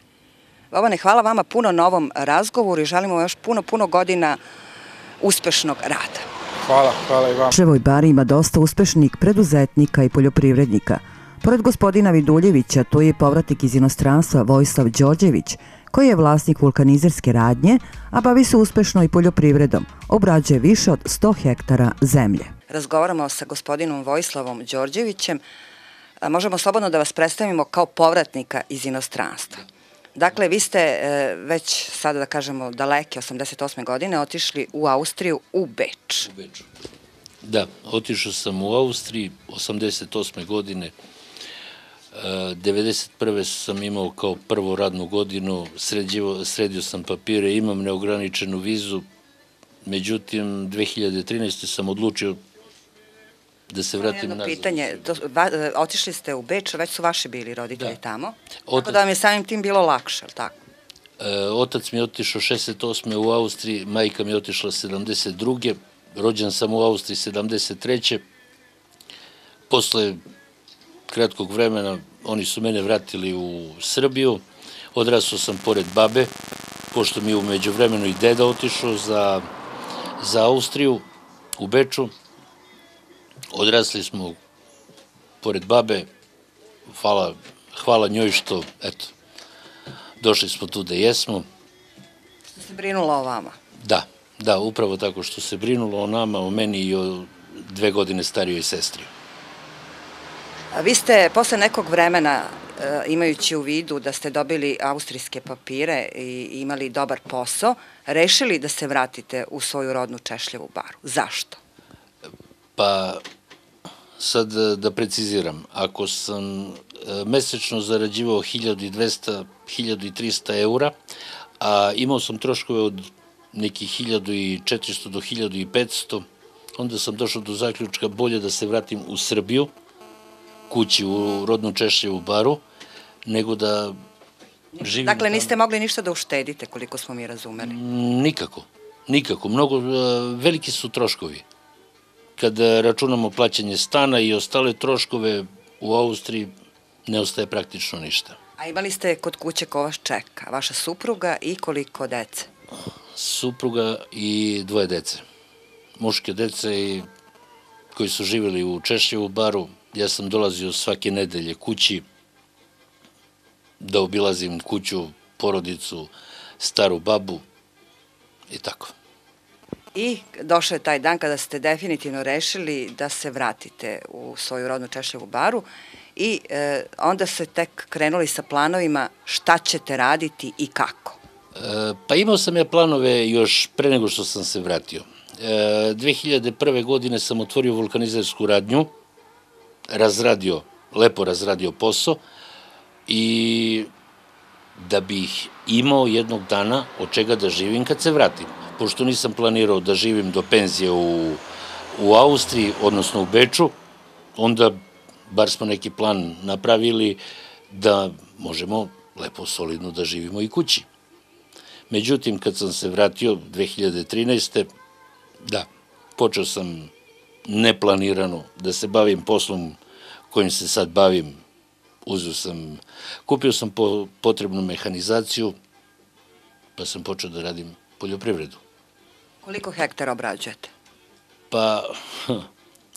Vovane, hvala vama puno na ovom razgovoru i želimo još puno, puno godina uspešnog rada. Hvala, hvala i vam. Ševoj bari ima dosta uspešnih preduzetnika i poljoprivrednika – Pored gospodina Viduljevića, to je povratnik iz inostranstva Vojislav Đorđević, koji je vlasnik vulkanizerske radnje, a bavi se uspešno i poljoprivredom. Obrađuje više od 100 hektara zemlje. Razgovaramo sa gospodinom Vojislavom Đorđevićem. Možemo slobodno da vas predstavimo kao povratnika iz inostranstva. Dakle, vi ste e, već sada da kažemo daleke 88. godine otišli u Austriju u Beč. U Beču. Da, otišao sam u Austriji 88. godine 91. sam imao kao prvu radnu godinu, sredio, sredio sam papire, imam neograničenu vizu, međutim 2013. sam odlučio da se vratim nazad. pitanje, to, e, otišli ste u Beč, već su vaši bili roditelji da. tamo, Otac, tako da vam je samim tim bilo lakše, ali tako? E, otac mi je otišao 68. u Austriji, majka mi je otišla 72. Rođen sam u Austriji 73. Posle kratkog vremena oni su mene vratili u Srbiju, odrasao sam pored babe, pošto mi je umeđu vremenu i deda otišao za, za Austriju, u Beču. Odrasli smo pored babe, hvala, hvala njoj što, eto, došli smo tu da jesmo. Što se brinula o vama? Da, da, upravo tako što se brinulo o nama, o meni i o dve godine starijoj sestri. Vi ste posle nekog vremena, e, imajući u vidu da ste dobili austrijske papire i imali dobar posao, rešili da se vratite u svoju rodnu Češljevu baru. Zašto? Pa, sad e, da preciziram, ako sam e, mesečno zarađivao 1200, 1300 eura, a imao sam troškove od nekih 1400 do 1500, onda sam došao do zaključka bolje da se vratim u Srbiju, kući u rodnu u baru, nego da živim Dakle, niste mogli ništa da uštedite, koliko smo mi razumeli? Nikako, nikako. Mnogo, e, veliki su troškovi. Kad računamo plaćanje stana i ostale troškove u Austriji, ne ostaje praktično ništa. A imali ste kod kuće ko vas čeka? Vaša supruga i koliko dece? Supruga i dvoje dece. Muške dece i koji su živjeli u Češljevu baru, ja sam dolazio svake nedelje kući da obilazim kuću, porodicu, staru babu i tako. I došao je taj dan kada ste definitivno rešili da se vratite u svoju rodnu Češljevu baru i e, onda se tek krenuli sa planovima šta ćete raditi i kako. E, pa imao sam ja planove još pre nego što sam se vratio. E, 2001. godine sam otvorio vulkanizarsku radnju, razradio, lepo razradio posao i da bih imao jednog dana od čega da živim kad se vratim. Pošto nisam planirao da živim do penzije u, u Austriji, odnosno u Beču, onda bar smo neki plan napravili da možemo lepo solidno da živimo i kući. Međutim, kad sam se vratio 2013. da, počeo sam neplanirano da se bavim poslom kojim se sad bavim. Uzeo sam, kupio sam po, potrebnu mehanizaciju, pa sam počeo da radim poljoprivredu. Koliko hektara obrađujete? Pa,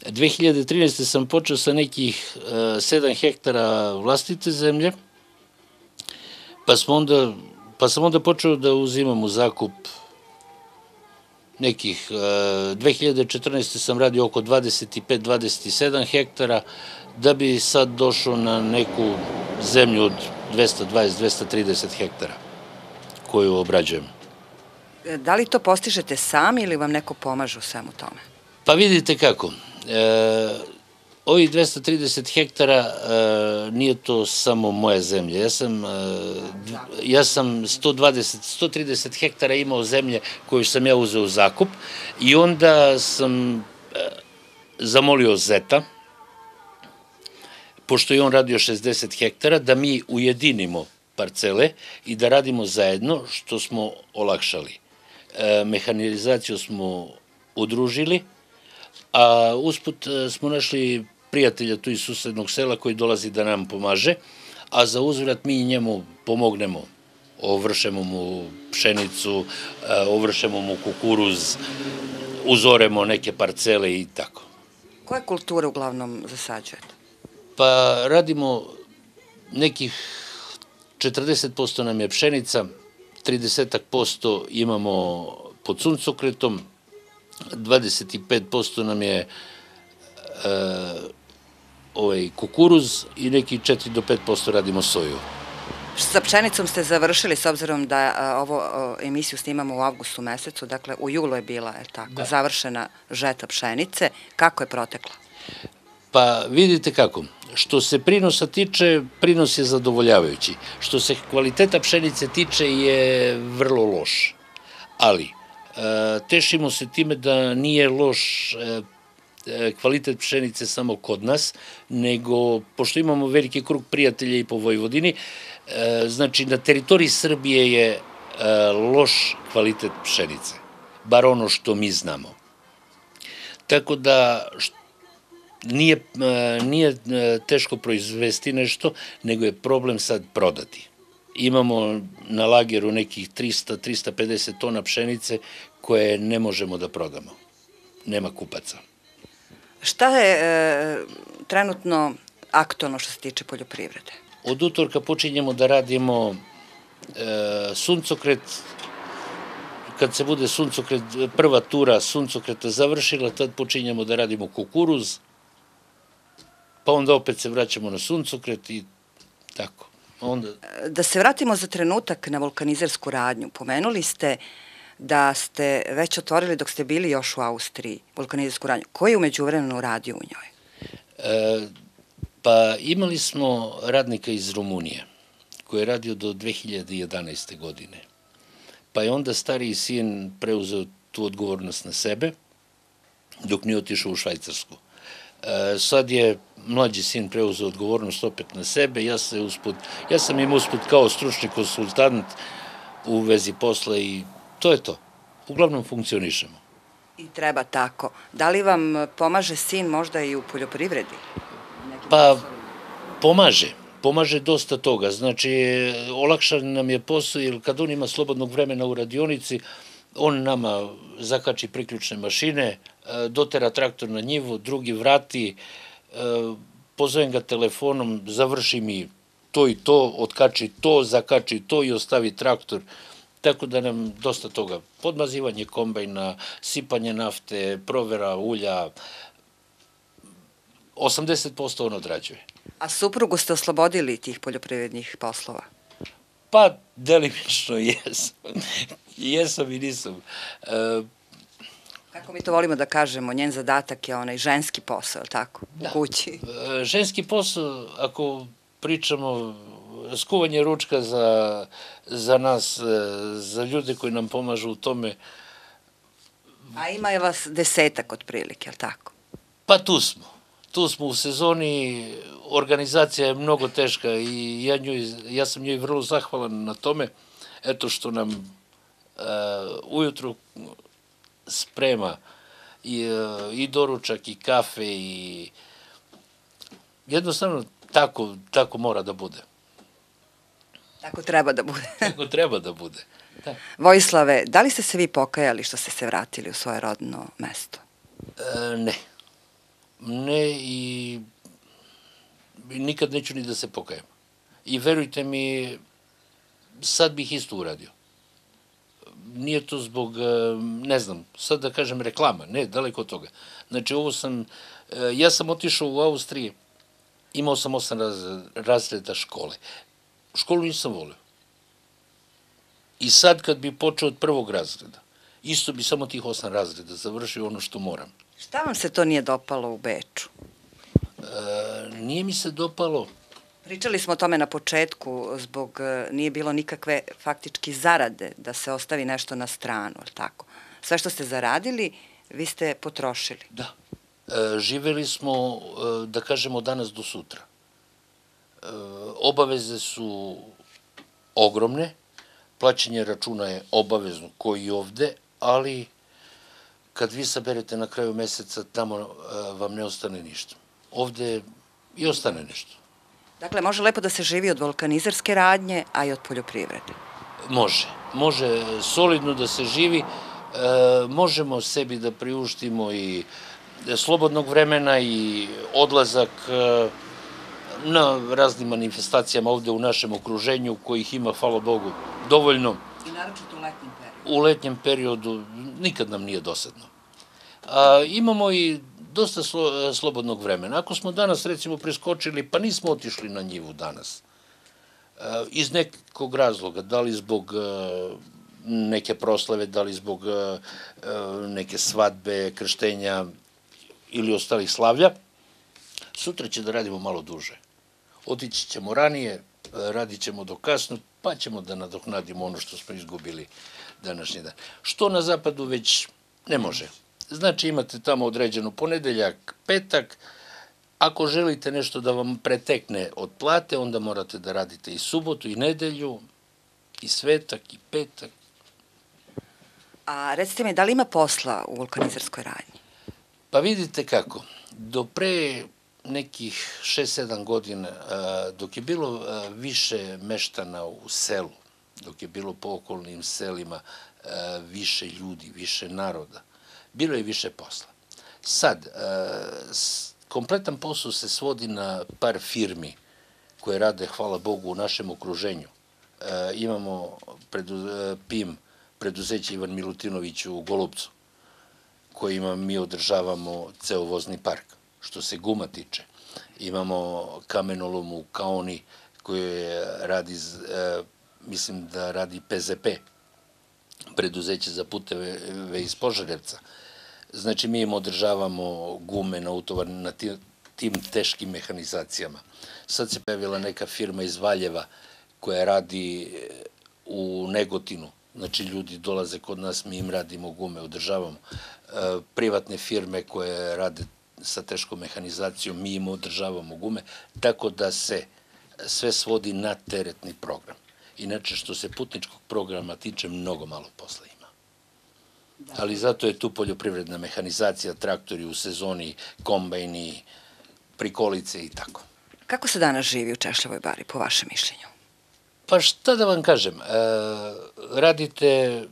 2013. sam počeo sa nekih uh, 7 hektara vlastite zemlje, pa, smo onda, pa sam onda počeo da uzimam u zakup nekih, uh, 2014. sam radio oko 25-27 hektara, da bi sad došao na neku zemlju od 220-230 hektara koju obrađujem. E, Da li to postižete sami ili vam neko pomaže u svemu tome? Pa vidite kako, e, ovih 230 hektara e, nije to samo moja zemlja. Ja sam, e, ja sam 120, 130 hektara imao zemlje koju sam ja uzeo u zakup i onda sam e, zamolio Zeta, pošto je on radio 60 hektara, da mi ujedinimo parcele i da radimo zajedno, što smo olakšali. E, mehanizaciju smo udružili, a usput e, smo našli prijatelja tu iz susednog sela koji dolazi da nam pomaže, a za uzvrat mi njemu pomognemo. Ovršemo mu pšenicu, e, ovršemo mu kukuruz, uzoremo neke parcele i tako. Koje kulture uglavnom zasađujete? Pa radimo nekih 40% nam je pšenica, 30% imamo pod suncokretom, 25% nam je e, ovaj kukuruz i neki 4 do 5% radimo soju. Sa pšenicom ste završili s obzirom da a, ovo a, emisiju snimamo u avgustu mesecu, dakle u julu je bila, je tako, da. završena žeta pšenice. Kako je protekla? Pa vidite kako, što se prinosa tiče, prinos je zadovoljavajući. Što se kvaliteta pšenice tiče je vrlo loš. Ali, e, tešimo se time da nije loš e, e, kvalitet pšenice samo kod nas, nego, pošto imamo veliki krug prijatelja i po Vojvodini, znači na teritoriji Srbije je loš kvalitet pšenice. Bar ono što mi znamo. Tako da, nije, nije teško proizvesti nešto, nego je problem sad prodati. Imamo na lageru nekih 300-350 tona pšenice koje ne možemo da prodamo. Nema kupaca. Šta je e, trenutno aktualno što se tiče poljoprivrede? Od utorka počinjemo da radimo e, suncokret, kad se bude suncokret, prva tura suncokreta završila, tad počinjemo da radimo kukuruz, pa onda opet se vraćamo na suncokret i tako. Onda... Da se vratimo za trenutak na vulkanizersku radnju. Pomenuli ste da ste već otvorili dok ste bili još u Austriji vulkanizersku radnju. Ko je umeđu vremenu radio u njoj? E, pa imali smo radnika iz Rumunije koji je radio do 2011. godine. Pa je onda stariji sin preuzeo tu odgovornost na sebe dok nije otišao u Švajcarsku. E, sad je mlađi sin preuzeo odgovornost opet na sebe, ja, se usput, ja sam im usput kao stručni konsultant u vezi posla i to je to. Uglavnom funkcionišemo. I treba tako. Da li vam pomaže sin možda i u poljoprivredi? Pa, pomaže. Pomaže dosta toga. Znači, olakšan nam je posao, jer kad on ima slobodnog vremena u radionici, on nama zakači priključne mašine, e, dotera traktor na njivu, drugi vrati, e, pozovem ga telefonom, završi mi to i to, otkači to, zakači to i ostavi traktor. Tako da nam dosta toga, podmazivanje kombajna, sipanje nafte, provera ulja, 80% on odrađuje. A suprugu ste oslobodili tih poljoprivrednih poslova? Pa, delimično jesam. jesam i nisam. E, Kako mi to volimo da kažemo, njen zadatak je onaj ženski posao, tako, u Da. kući. e, ženski posao, ako pričamo skuvanje ručka za, za nas, e, za ljude koji nam pomažu u tome, A ima je vas desetak otprilike, je li tako? pa tu smo. Tu smo u sezoni, organizacija je mnogo teška i ja, njoj, ja sam njoj vrlo zahvalan na tome, eto što nam uh, ujutru sprema i, uh, i doručak i kafe i jednostavno tako, tako mora da bude. Tako treba da bude. Tako treba da bude. Da. Vojislave, da li ste se vi pokajali što ste se vratili u svoje rodno mesto? E, ne. Ne i i nikad neću ni da se pokajem. I verujte mi, sad bih isto uradio. Nije to zbog, e, ne znam, sad da kažem reklama, ne, daleko od toga. Znači, ovo sam, e, ja sam otišao u Austriji, imao sam osam raz, razreda škole. Školu nisam volio. I sad kad bi počeo od prvog razreda, isto bi samo tih osam razreda završio ono što moram. Šta vam se to nije dopalo u Beču? E, nije mi se dopalo, Pričali smo o tome na početku, zbog e, nije bilo nikakve faktički zarade da se ostavi nešto na stranu, je li tako? Sve što ste zaradili, vi ste potrošili. da. E, živeli smo, e, da kažemo, danas do sutra. Obaveze su ogromne, plaćanje računa je obavezno koji i ovde, ali kad vi saberete na kraju meseca, tamo e, vam ne ostane ništa. Ovde i ostane nešto. Dakle, može lepo da se živi od vulkanizarske radnje, a i od poljoprivrede. Može. Može solidno da se živi. E, možemo sebi da priuštimo i slobodnog vremena i odlazak e, na raznim manifestacijama ovde u našem okruženju, kojih ima, hvala Bogu, dovoljno. I naročito u letnim periodu. U letnjem periodu nikad nam nije dosadno. A, imamo i dosta slo, slobodnog vremena. Ako smo danas recimo preskočili, pa nismo otišli na njivu danas, e, iz nekog razloga, da li zbog e, neke proslave, da li zbog e, neke svadbe, krštenja ili ostalih slavlja, sutra će da radimo malo duže. Otići ćemo ranije, e, radit ćemo do kasno, pa ćemo da nadoknadimo ono što smo izgubili današnji dan. Što na zapadu već ne može. Znači imate tamo određenu ponedeljak, petak, ako želite nešto da vam pretekne od plate, onda morate da radite i subotu, i nedelju, i svetak, i petak. A recite mi, da li ima posla u vulkanizarskoj radnji? Pa vidite kako, do pre nekih 6-7 godina, a, dok je bilo a, više meštana u selu, dok je bilo po okolnim selima a, više ljudi, više naroda, bilo je više posla. Sad, kompletan posao se svodi na par firmi koje rade, hvala Bogu, u našem okruženju. E, imamo predu, e, PIM, preduzeće Ivan Milutinović u Golubcu, kojima mi održavamo ceo vozni park. Što se guma tiče, imamo kamenolom u Kaoni koji radi, e, mislim da radi PZP, preduzeće za puteve iz Požarevca. Znači, mi im održavamo gume na utovar na ti- tim teškim mehanizacijama. Sad se pojavila neka firma iz Valjeva koja radi e, u Negotinu. Znači, ljudi dolaze kod nas, mi im radimo gume, održavamo. E, privatne firme koje rade sa teškom mehanizacijom, mi im održavamo gume, tako da se sve svodi na teretni program. Inače, što se putničkog programa tiče, mnogo malo posla ima. Ali zato je tu poljoprivredna mehanizacija, traktori u sezoni, kombajni, prikolice i tako. Kako se danas živi u Češljavoj bari, po vašem mišljenju? Pa šta da vam kažem, e, radite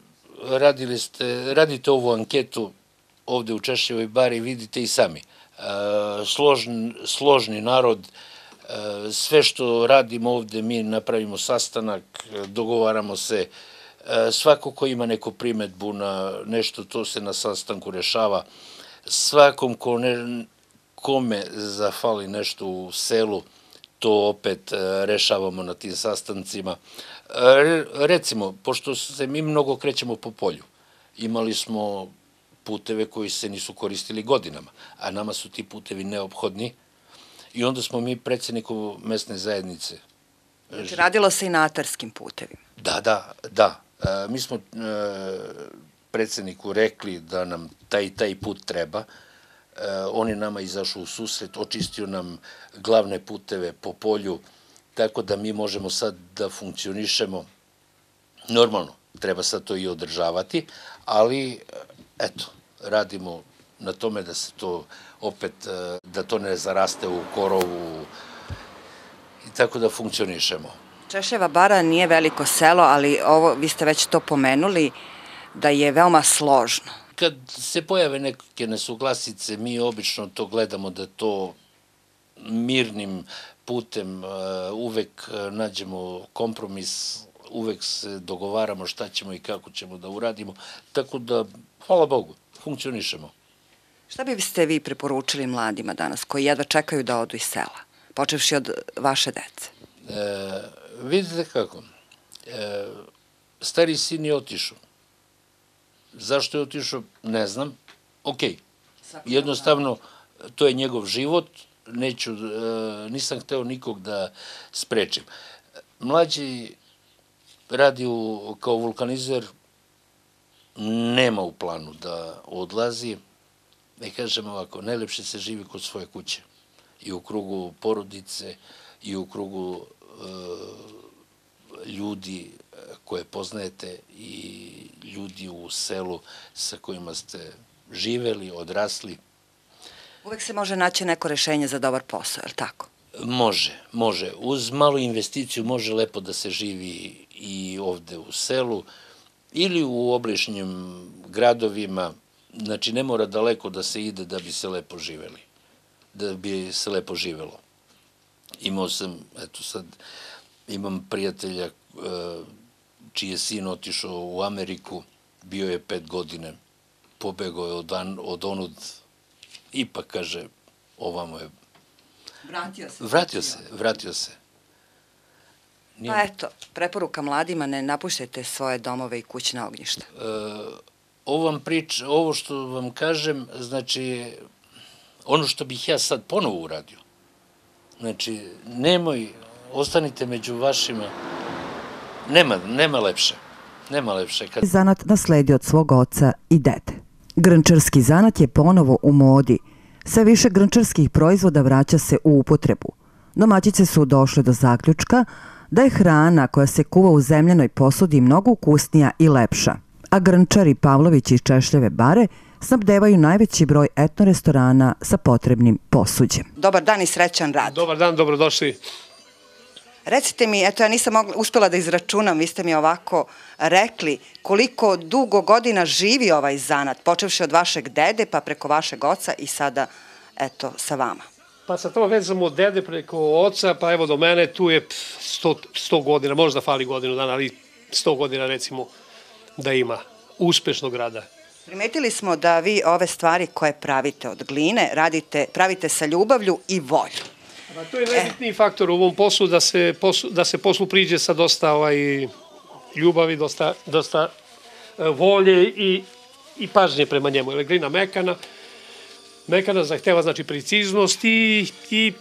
radili ste, radite ovu anketu ovde u Češljevoj bari, vidite i sami. E, složni, složni narod, e, sve što radimo ovde, mi napravimo sastanak, dogovaramo se, e, svako ko ima neku primetbu na nešto, to se na sastanku rešava. Svakom ko ne, kome zafali nešto u selu, to opet rešavamo na tim sastancima. Recimo, pošto se mi mnogo krećemo po polju, imali smo puteve koji se nisu koristili godinama, a nama su ti putevi neophodni i onda smo mi predsedniku mesne zajednice. Znači, radilo se i na atarskim putevima. Da, da, da. E, mi smo e, predsedniku rekli da nam taj taj put treba, e, on je nama izašao u susret, očistio nam glavne puteve po polju, tako da mi možemo sad da funkcionišemo normalno, treba sad to i održavati, ali eto, radimo na tome da se to opet, e, da to ne zaraste u korovu i tako da funkcionišemo. Češeva bara nije veliko selo, ali ovo, vi ste već to pomenuli, da je veoma složno. Kad se pojave neke nesuglasice, mi obično to gledamo da to mirnim putem uh, uvek uh, nađemo kompromis, uvek se dogovaramo šta ćemo i kako ćemo da uradimo, tako da, hvala Bogu, funkcionišemo. Šta bi ste vi preporučili mladima danas koji jedva čekaju da odu iz sela, počevši od vaše dece? E, vidite kako, e, stari sin je otišao. Zašto je otišao, ne znam. Ok, jednostavno, to je njegov život, neću, e, nisam hteo nikog da sprečim. Mlađi radi u, kao vulkanizer, nema u planu da odlazi. Ne kažem ovako, najlepše se živi kod svoje kuće. I u krugu porodice, i u krugu e, ljudi koje poznajete i ljudi u selu sa kojima ste živeli, odrasli. Uvek se može naći neko rešenje za dobar posao, je li tako? Može, može. Uz malu investiciju može lepo da se živi i ovde u selu ili u obližnjim gradovima. Znači, ne mora daleko da se ide da bi se lepo živeli, da bi se lepo živelo. Imao sam, eto sad, imam prijatelja e, čiji je sin otišao u Ameriku, bio je pet godine, pobegao je od, od onud, ipak kaže, ovamo je... Vratio se. Vratio se, vratio se. Nije... Pa eto, preporuka mladima, ne napuštajte svoje domove i kućna ognjišta. E, ovo vam prič, ovo što vam kažem, znači, ono što bih ja sad ponovo uradio, znači, nemoj, ostanite među vašima, nema, nema lepše. Nema lepše. Kad... Zanat nasledi od svog oca i dede. Grnčarski zanat je ponovo u modi. Sve više grnčarskih proizvoda vraća se u upotrebu. Domaćice su došle do zaključka da je hrana koja se kuva u zemljanoj posudi mnogo ukusnija i lepša. A grnčari Pavlović iz Češljeve bare snabdevaju najveći broj etno restorana sa potrebnim posuđem. Dobar dan i srećan rad. Dobar dan, dobrodošli. Recite mi, eto ja nisam mogla, uspela da izračunam, vi ste mi ovako rekli koliko dugo godina živi ovaj zanat, počevši od vašeg dede pa preko vašeg oca i sada eto sa vama. Pa sa to vezamo od dede preko oca, pa evo do mene tu je 100, 100 godina, možda fali godinu dana, ali 100 godina recimo da ima uspešnog rada. Primetili smo da vi ove stvari koje pravite od gline radite, pravite sa ljubavlju i volju. Pa to je najbitniji e. faktor u ovom poslu, da se, poslu, da se poslu priđe sa dosta ovaj, ljubavi, dosta, dosta e, volje i, i pažnje prema njemu. Glina mekana, mekana zahteva znači preciznost i, i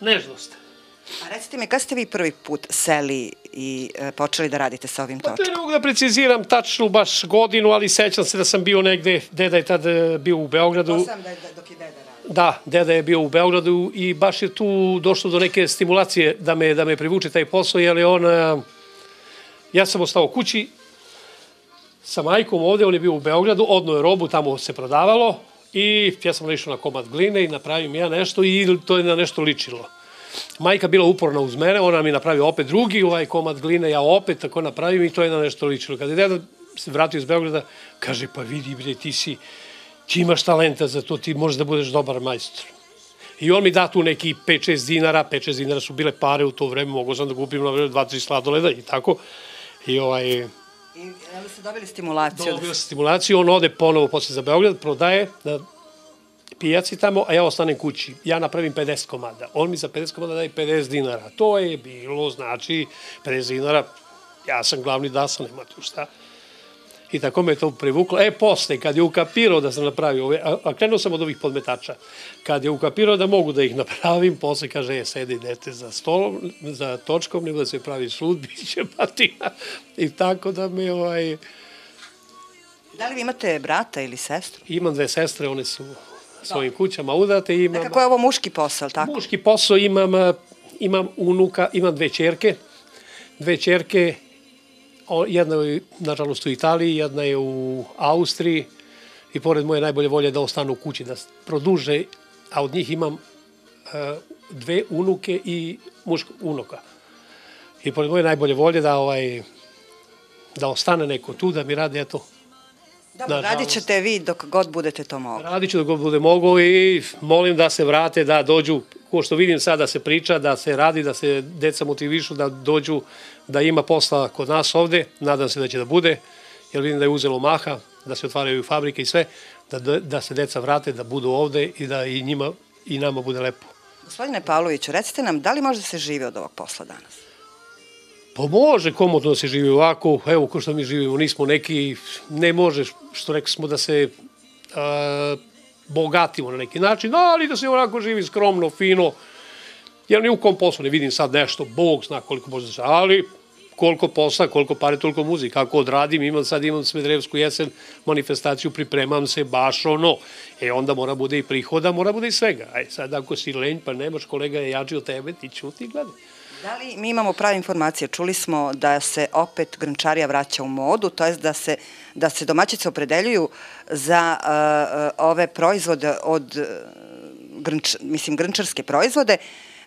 nežnost. A recite mi, kada ste vi prvi put seli i e, počeli da radite sa ovim točkom? Pa ne mogu da preciziram tačnu baš godinu, ali sećam se da sam bio negde, deda je tad e, bio u Beogradu. To sam da, da, dok je deda radio. Da, deda je bio u Beogradu i baš je tu došlo do neke stimulacije da me, da me privuče taj posao, jer je on, e, ja sam ostao kući sa majkom ovde, on je bio u Beogradu, odno je robu, tamo se prodavalo i ja sam išao na komad gline i napravim ja nešto i to je na nešto ličilo. Majka bila uporna uz mene, ona mi napravi opet drugi ovaj komad gline, ja opet tako napravim i to je na nešto ličilo. Kada je deda se vratio iz Beograda, kaže, pa vidi bre, ti si, ti imaš talenta za to, ti možeš da budeš dobar majstor. I on mi da tu neki 5-6 dinara, 5-6 dinara su bile pare u to vreme, mogo sam da kupim na vreme 2-3 sladoleda i tako. I ovaj, ali ste dobili stimulaciju? dobio sam stimulaciju, on ode ponovo posle za Beograd, prodaje na pijaci tamo, a ja ostanem kući. Ja napravim 50 komada. On mi za 50 komada daje 50 dinara. To je bilo, znači, 50 dinara, ja sam glavni dasan, nema tu šta. I tako me to privuklo. E, posle, kad je ukapirao da sam napravio ove, a, a krenuo sam od ovih podmetača, kad je ukapirao da mogu da ih napravim, posle kaže, e, sedi dete za stolom, za točkom, nego da se pravi sud, bit će patina. I tako da me, ovaj, Da li vi imate brata ili sestru? imam dve sestre, one su svojim kućama udate, imam... Nekako je ovo muški posao, tako? Muški posao imam, imam unuka, imam dve čerke, dve čerke, jedna je nažalost u Italiji, jedna je u Austriji i pored moje najbolje volje da ostanu u kući, da produže, a od njih imam a, dve unuke i muško, unuka. I pored moje najbolje volje da ovaj da ostane neko tu, da mi radi, eto, Dobro, nažalost. radit ćete vi dok god budete to mogli. Radit ću da god bude mogo i molim da se vrate, da dođu, ko što vidim sad da se priča, da se radi, da se deca motivišu, da dođu, da ima posla kod nas ovde, nadam se da će da bude, jer vidim da je uzelo maha, da se otvaraju fabrike i sve, da, da, da se deca vrate, da budu ovde i da i njima i nama bude lepo. Gospodine Pavloviću, recite nam, da li može da se živi od ovog posla danas? Pa može komodno da se živi ovako, evo ko što mi živimo, nismo neki, ne može, što rekli smo da se a, bogatimo na neki način, ali da se onako živi skromno, fino, jer ni u kom poslu ne vidim sad nešto, Bog zna koliko može da se, ali koliko posla, koliko pare, toliko muzika. Kako odradim, imam sad imam Smedrevsku jesen, manifestaciju, pripremam se baš ono. E onda mora bude i prihoda, mora bude i svega. Aj sad ako si lenj, pa nemaš kolega je jači od tebe, ti ćuti i gledaj. Da li mi imamo prave informacije? Čuli smo da se opet grnčarija vraća u modu, to jest da se, da se domaćice opredeljuju za uh, ove proizvode od uh, grnč, mislim, grnčarske proizvode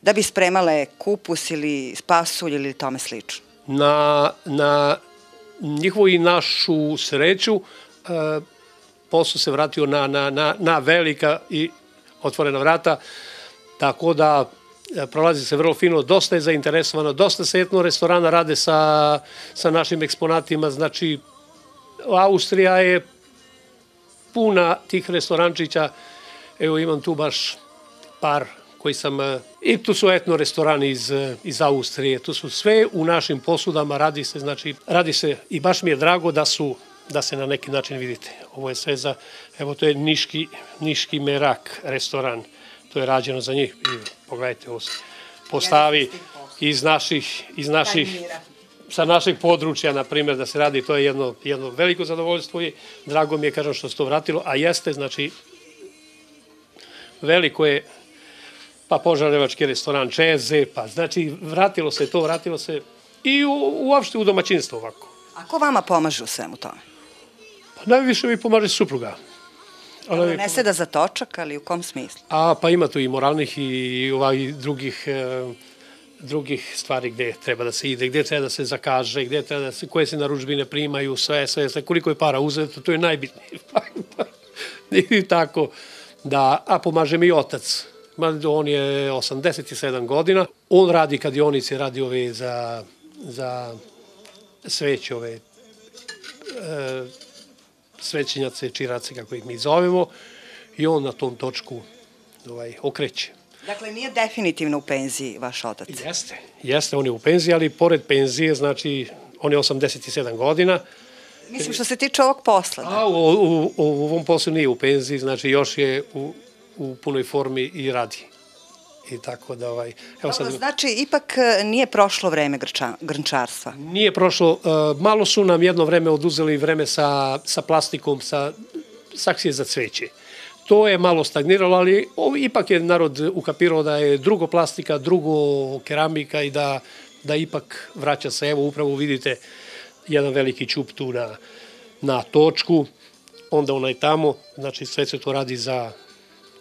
da bi spremale kupus ili spasulj ili tome slično. na, na njihovu i našu sreću e, posao se vratio na, na, na, na velika i otvorena vrata, tako da prolazi se vrlo fino, dosta je zainteresovano, dosta se etno restorana rade sa, sa našim eksponatima, znači Austrija je puna tih restorančića, evo imam tu baš par koji sam, e, i tu su etno restorani iz, e, iz Austrije, tu su sve u našim posudama, radi se, znači, radi se i baš mi je drago da su, da se na neki način vidite. Ovo je sve za, evo to je Niški, Niški Merak restoran, to je rađeno za njih, pogledajte ovo postavi iz naših, iz naših, sa našeg područja, na primjer, da se radi, to je jedno, jedno veliko zadovoljstvo i drago mi je, kažem, što se to vratilo, a jeste, znači, veliko je, pa požarevački restoran Čeze, pa znači, vratilo se to, vratilo se i u, uopšte u domaćinstvo ovako. A ko vama pomaže u svemu tome? Pa najviše mi pomaže supruga. Ona mi Ne seda za točak, ali u kom smislu? A pa ima tu i moralnih i ovaj drugih e, drugih stvari gde treba da se ide, gde treba da se zakaže, gde treba da se, koje se naručbine primaju, sve, sve, sve, koliko je para uzeto, to je najbitnije. I tako da, a pomaže mi otac. On je 87 godina, on radi kadionice, radi ove za, za sveće ove e, svećenjace, čirace, kako ih mi zovemo, i on na tom točku ovaj, okreće. Dakle, nije definitivno u penziji vaš otac. Jeste, jeste, on je u penziji, ali pored penzije, znači, on je 87 godina, Mislim, što se tiče ovog posla. Da. a u, u, u ovom poslu nije u penziji, znači još je u, u punoj formi i radi. I tako da, ovaj, evo sad, znači, ipak e, nije prošlo vreme grča, grnčarstva. Nije prošlo, uh, malo su nam jedno vreme oduzeli vreme sa, sa plastikom, sa saksije za cveće. To je malo stagniralo, ali ovo, ipak je narod ukapirao da je drugo plastika, drugo keramika i da, da ipak vraća se. Evo upravo vidite jedan veliki čup tu na, na točku, onda onaj tamo, znači sve se to radi za,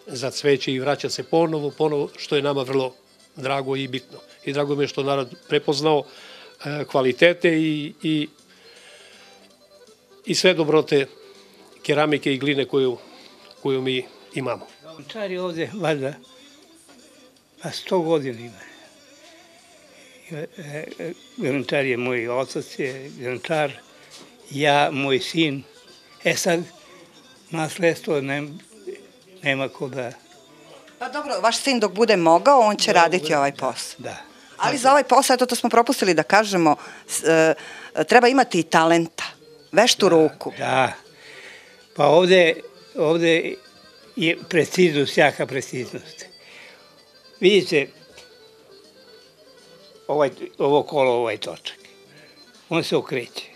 za cveće i vraća se ponovo, ponovo, što je nama vrlo drago i bitno. I drago mi je što narod prepoznao e, kvalitete i, i i sve dobrote keramike i gline koju, koju mi imamo. Lončar je ovde, valjda, pa sto godina ima. Grančar je moj otac, je grančar, ja, moj sin. E sad, nasledstvo ne, nema ko da... Pa dobro, vaš sin dok bude mogao, on će raditi ovaj posao. Da. Ali za ovaj posao, eto to smo propustili da kažemo, e, treba imati i talenta, veštu ruku. Da. Pa ovde, ovde je preciznost, jaka preciznost. Vidite, ovaj, ovo kolo, ovaj točak, on se okreće.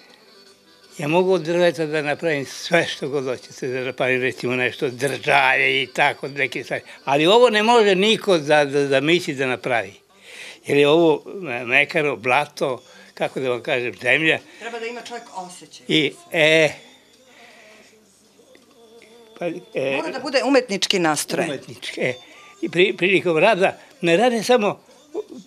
Ja mogu od drveta da napravim sve što god hoćete, da napravim recimo nešto držalje i tako, neke stvari. Ali ovo ne može niko da, da, da misli da napravi. Jer je ovo mekano, blato, kako da vam kažem, zemlja. Treba da ima čovjek osjećaj. I, e, pa, e, Mora da bude umetnički nastrojen. Umetnički, e. I pri, prilikom rada ne rade samo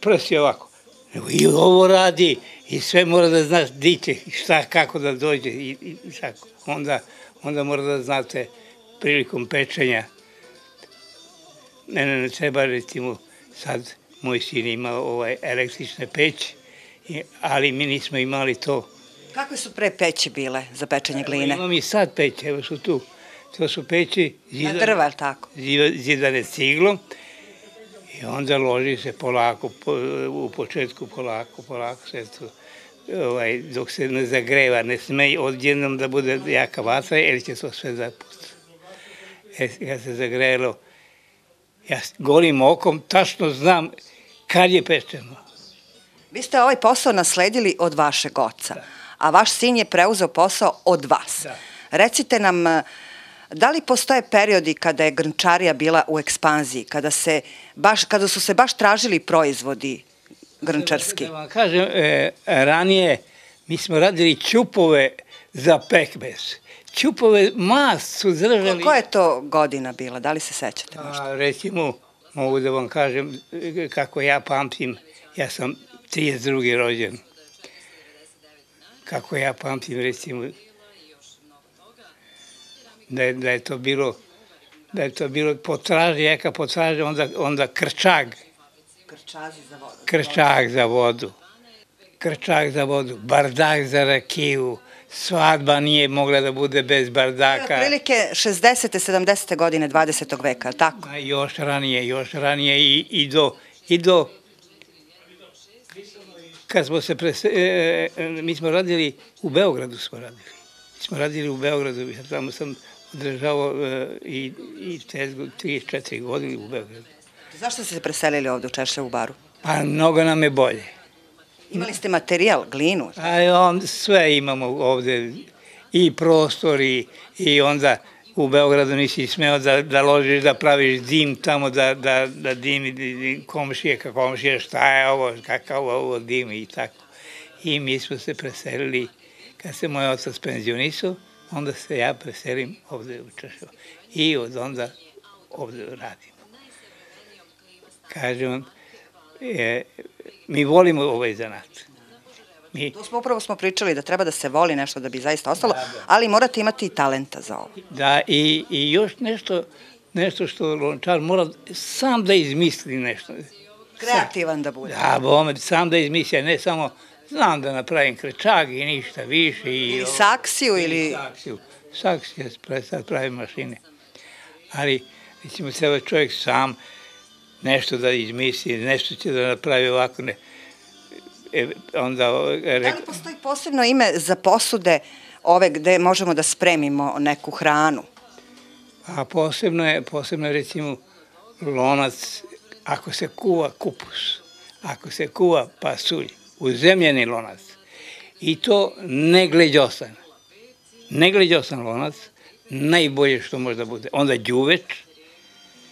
prsti ovako, nego i ovo radi, i sve mora da znaš di će, šta, kako da dođe i, i tako. Onda, onda mora da znate prilikom pečenja. Ne, ne, ne treba recimo sad moj sin ima ovaj električne peći, ali mi nismo imali to. Kakve su pre peći bile za pečenje gline? Imam i sad peći, evo su tu. To su peći zidane, Na drva, tako? zidane ciglom i onda loži se polako, po, u početku polako, polako se to ovaj, dok se ne zagreva, ne sme odjednom da bude jaka vatra, jer će to sve zapustiti. E, kad se zagrelo, ja golim okom tačno znam kad je pečeno. Vi ste ovaj posao nasledili od vašeg oca, da. a vaš sin je preuzeo posao od vas. Da. Recite nam, da li postoje periodi kada je grnčarija bila u ekspanziji, kada, se baš, kada su se baš tražili proizvodi grnčarski? Da vam kažem, e, ranije mi smo radili čupove za pekmez. Čupove mas su držali... Koja je to godina bila? Da li se sećate možda? A, recimo, mogu da vam kažem kako ja pamtim, ja sam 32. rođen. Kako ja pamtim, recimo, da je, da je to bilo da je to bilo potraže, jaka potraže, onda, onda krčag, Krčazi za vodu. Krčak za vodu. Krčak za vodu, bardak za rakiju, svadba nije mogla da bude bez bardaka. Prilike 60. 70. godine 20. veka, tako? A još ranije, još ranije i, i do, i do kad smo se prese, e, e, mi smo radili u Beogradu smo radili. Mi smo radili u Beogradu, tamo sam održavao e, i, i 34 godine u Beogradu. Zašto ste se preselili ovde u Češljevu baru? Pa mnogo nam je bolje. Imali ste materijal, glinu? A on, sve imamo ovde, i prostor i, i onda u Beogradu nisi smeo da, da ložiš, da praviš dim tamo, da, da, da dimi komšije, kako komšije, šta je ovo, kakav ovo dim i tako. I mi smo se preselili, kad se moj otac penzionisao, onda se ja preselim ovde u Češljevu. I od onda ovde radim kažem, e, mi volimo ovaj zanat. Mi... To smo upravo smo pričali da treba da se voli nešto da bi zaista ostalo, da, da. ali morate imati i talenta za ovo. Da, i, i još nešto, nešto što lončar mora sam da izmisli nešto. Kreativan da bude. Da, bome, sam da izmisli, ne samo znam da napravim krečag i ništa više. I, ili saksiju ili... saksiju. Saksiju, sad pravim mašine. Ali, recimo, ovaj čovjek sam nešto da izmisli, nešto će da napravi ovako, ne. E, onda... Re... Da li postoji posebno ime za posude ove gde možemo da spremimo neku hranu? A posebno je, posebno je recimo lonac, ako se kuva kupus, ako se kuva pasulj, uzemljeni lonac, i to negleđosan. Negleđosan lonac, najbolje što može da bude. Onda đuveč.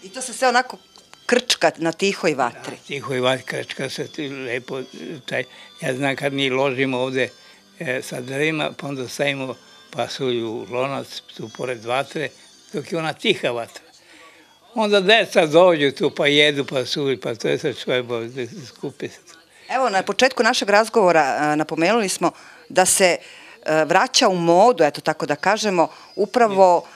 I to se sve onako krčka na tihoj vatri. Da, tihoj vatri krčka se lepo, taj, ja znam kad mi ložimo ovde e, sa drvima, pa onda stavimo pasulju u lonac tu pored vatre, dok je ona tiha vatra. Onda deca dođu tu pa jedu pasulj, pa to je sad sve, skupi se. Evo, na početku našeg razgovora napomenuli smo da se e, vraća u modu, eto tako da kažemo, upravo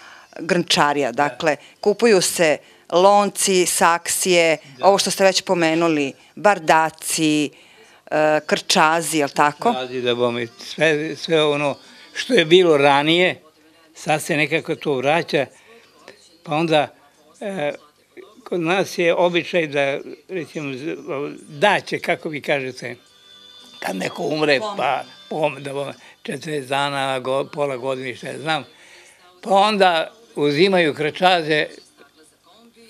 grnčarija. Dakle, kupuju se lonci, saksije, ovo što ste već pomenuli, bardaci, e, krčazi, je li tako? Krčazi, da bome, sve, sve ono što je bilo ranije, sad se nekako to vraća, pa onda e, kod nas je običaj da, recimo, daće, kako vi kažete, kad neko umre, pa pom, da bome, 40 dana, go, pola godine, šta ja znam, pa onda uzimaju krčaze,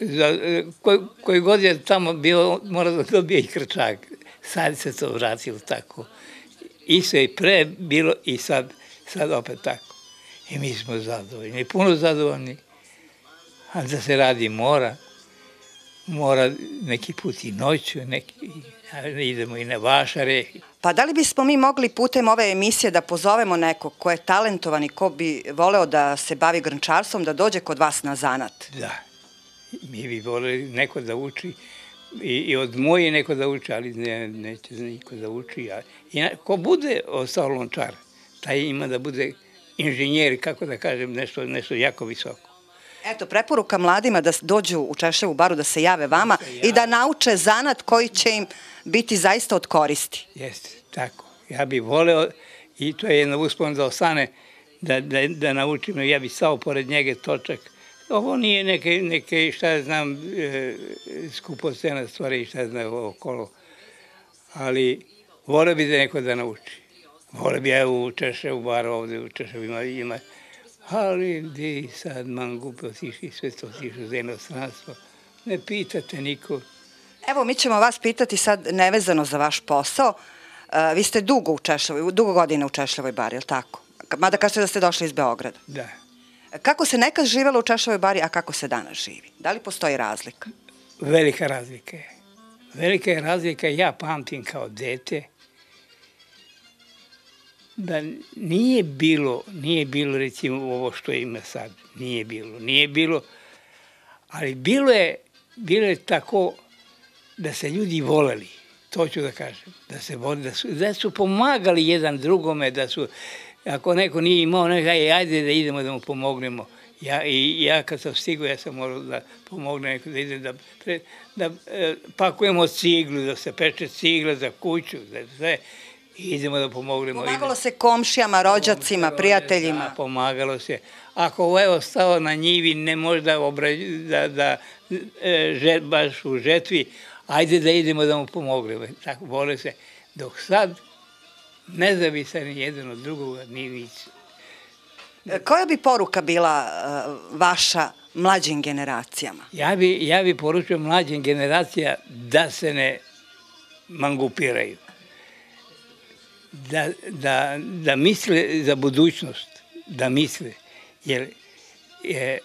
za, koji, koji god je tamo bio, mora da dobije i krčak. Sad se to vratilo tako. I sve i pre bilo i sad, sad opet tako. I mi smo zadovoljni, puno zadovoljni. A da se radi mora, mora neki put i noću, neki, idemo i na vašare. Pa da li bismo mi mogli putem ove emisije da pozovemo nekog ko je talentovan i ko bi voleo da se bavi grnčarstvom, da dođe kod vas na zanat? Da. Mi bi voleli neko da uči i, i od moje neko da uči, ali ne, neće niko da uči. A, I ko bude ostao lončar, taj ima da bude inženjer, kako da kažem, nešto, nešto jako visoko. Eto, preporuka mladima da dođu u Češevu baru, da se jave vama i da nauče zanat koji će im biti zaista od koristi. Jeste, tako. Ja bih voleo, i to je jedna uspon da ostane, da, da, da naučim, ja bih stao pored njege točak. Ovo nije neke, neke šta znam, e, skupocena stvari, šta znam, okolo. Ali voleo bi da neko da nauči. Voleo bi, evo, u Češevu baru ovde, u Češevu ima, ima ali gde sad mangupe otišli, sve to otišlo za inostranstvo. Ne pitate niko. Evo, mi ćemo vas pitati sad nevezano za vaš posao. Uh, vi ste dugo u Češljavoj, dugo godina u Češljavoj bari, je li tako? Mada kažete da ste došli iz Beograda. Da. Kako se nekad živelo u Češljavoj bari, a kako se danas živi? Da li postoji razlika? Velika razlika je. Velika je razlika, ja pamtim kao dete, da nije bilo, nije bilo recimo ovo što ima sad, nije bilo, nije bilo, ali bilo je, bilo je tako da se ljudi voleli, to ću da kažem, da se voli, da su, da su pomagali jedan drugome, da su, ako neko nije imao, nekaj, ajde da idemo da mu pomognemo. Ja, i ja kad sam stigao, ja sam morao da pomognem neko da ide, da, pre, da e, pakujemo ciglu, da se peče cigla za kuću, da sve, i idemo da pomognemo. Pomagalo se komšijama, rođacima, prijateljima. Da, pomagalo se. Ako evo stao na njivi, ne može da, da, da e, žet, baš u žetvi, ajde da idemo da mu pomognemo. Tako vole se. Dok sad, nezavisan jedan od drugoga, ni nič. Koja bi poruka bila uh, vaša mlađim generacijama? Ja bi, ja bi poručio mlađim generacija da se ne mangupiraju da, da, da misle za budućnost, da misle, jer je,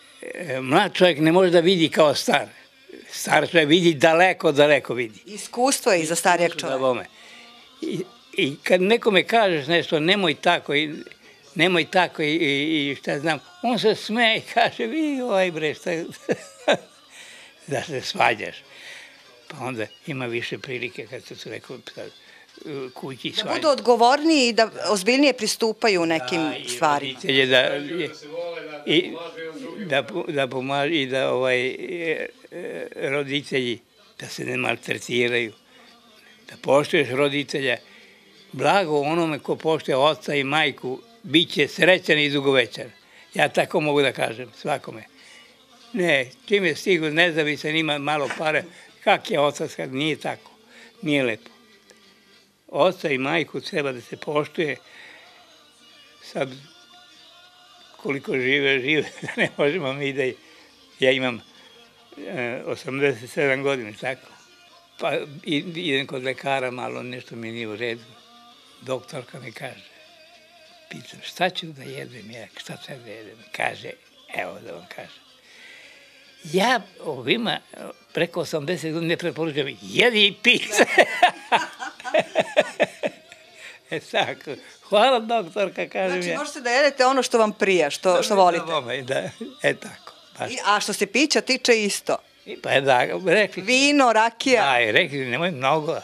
mlad čovjek ne može da vidi kao star. Star čovjek vidi daleko, daleko vidi. Iskustvo je i za starijeg čovjeka. Da I, I kad nekome kažeš nešto, nemoj tako, i, nemoj tako i, i, i šta znam, on se smeje i kaže, vi ovaj bre, šta, da se svađaš. Pa onda ima više prilike kad se su rekao, kući. Da budu odgovorniji i da ozbiljnije pristupaju nekim da, stvarima. Da, da, i, da, da pomažu i da ovaj, e, roditelji da se ne maltretiraju, da poštuješ roditelja, blago onome ko poštuje oca i majku, bit će srećan i dugovečan. Ja tako mogu da kažem svakome. Ne, čim je stigo nezavisan, ima malo pare, kak je otac, kad nije tako, nije lepo oca i majku treba da se poštuje. Sad, koliko žive, žive, da ne možemo mi da... Ja imam e, 87 godina, tako. Pa idem kod lekara, malo nešto mi nije u redu. Doktorka mi kaže, pitam, šta ću da jedem? Ja, šta ću da jedem? Kaže, evo da vam kažem. Ja ovima preko 80 godina ne preporučujem, jedi i pizza. e tako. Hvala doktorka, kažem znači, ja. možete da jedete ono što vam prija, što, što volite. Da, e tako. Baš. I, a što se pića tiče isto. I, pa da, rekli. Vino, rakija. Da, rekli, nemoj mnogo.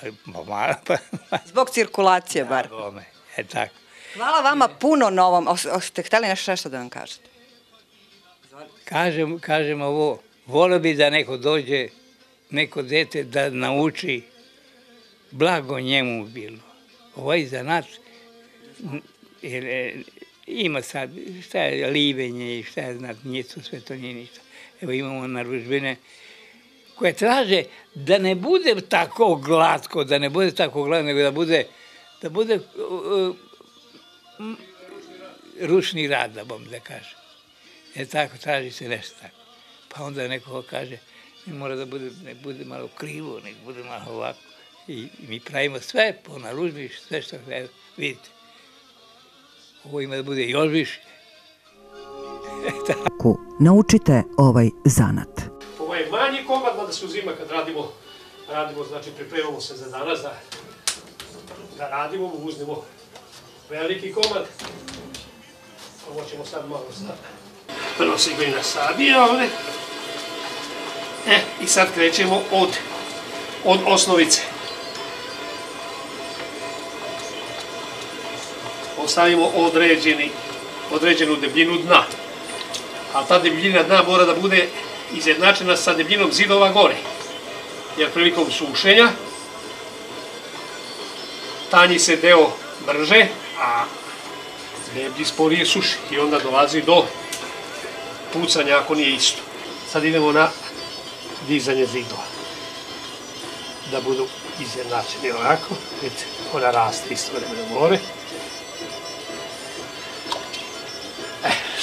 Pa, Zbog cirkulacije bar. Da, e tako. Hvala vama puno na ovom. Ste hteli nešto, nešto da vam kažete? Kažem, kažem ovo, volio bi da neko dođe, neko dete da nauči blago njemu bilo. Ovaj zanat jer, e, ima sad, šta je livenje i šta je znat, nije to sve to nije ništa. Evo imamo naružbine koje traže da ne bude tako glatko, da ne bude tako glatko, nego da bude, da bude uh, uh, ručni rad, da bom da kažem. E tako, traži se nešto tako. Pa onda neko kaže, ne mora da bude, ne bude malo krivo, nek bude malo ovako. I, i mi pravimo sve po naružbi, sve što treba, vidite. Ovo ima da bude još više. Ku, naučite ovaj zanat. Ovo je manji komad, mada se uzima kad radimo, radimo, znači pripremamo se za danas da, da radimo, uzmemo veliki komad. Ovo ćemo sad malo sad. Prvo se glina sabije ovde. E, i sad krećemo od, od osnovice. Ostavimo određeni, određenu debljinu dna. A ta debljina dna mora da bude izjednačena sa debljinom zidova gore. Jer prilikom sušenja tanji se deo brže, a deblji sporije suši. I onda dolazi do pucanja ako nije isto. Sad idemo na dizanje zidova. Da budu izjednačeni ovako. Vidite, ona raste isto vremena gore.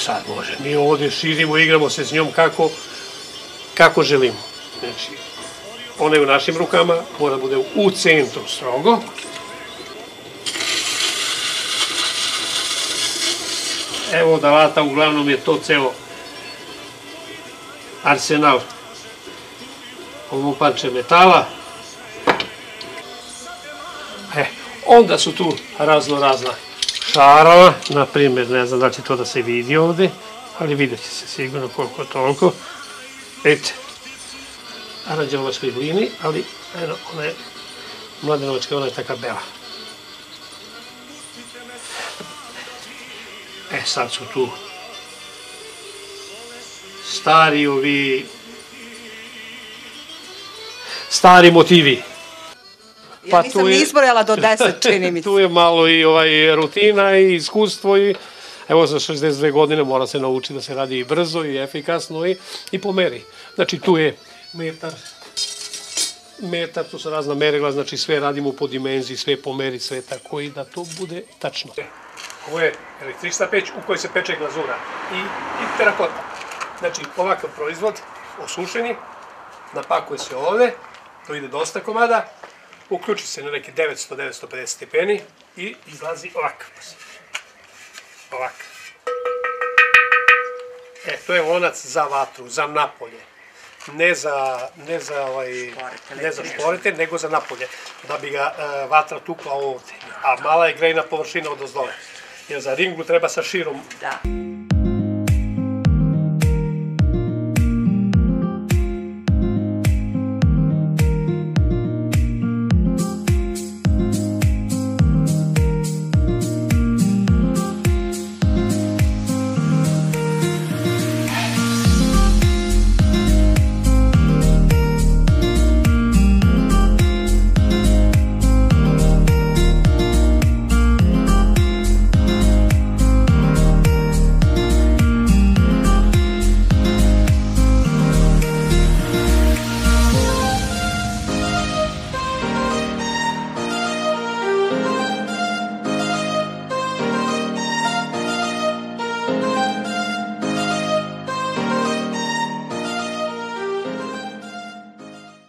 Sad može. Mi ovde širimo, igramo se s njom kako, kako želimo. Znači, ona je u našim rukama, mora bude u centru strogo. Evo da lata, uglavnom je to ceo arsenal ovupanče metala. E, onda su tu razno razna šarava, na primjer, ne znam da će to da se vidi ovde, ali vidjet će se sigurno koliko toliko. Vidite, aranđelovačkoj glini, ali eno, ona je mladenovačka, ona je taka bela. E, sad su tu stari ovi stari motivi. Pa ja nisam izbrojala do 10, čini mi se. tu je malo i ovaj rutina i iskustvo i evo za 62 godine mora se naučiti da se radi i brzo i efikasno i, i po meri. Znači tu je metar, metar, tu su razna merila, znači sve radimo po dimenziji, sve po meri, sve tako i da to bude tačno. Ovo je električna peć u kojoj se peče glazura i, i terakota. Znači, ovakav proizvod, osušeni, napakuje se ovde, to ide dosta komada, uključi se na neke 900-950 stepeni i izlazi ovakav. Ovakav. E, to je lonac za vatru, za napolje. Ne za, ne za, ovaj, ne za šporete, nego za napolje. Da bi ga uh, vatra tukla ovde. A mala je grejna površina od ozdole. Jer za ringlu treba sa širom. Da.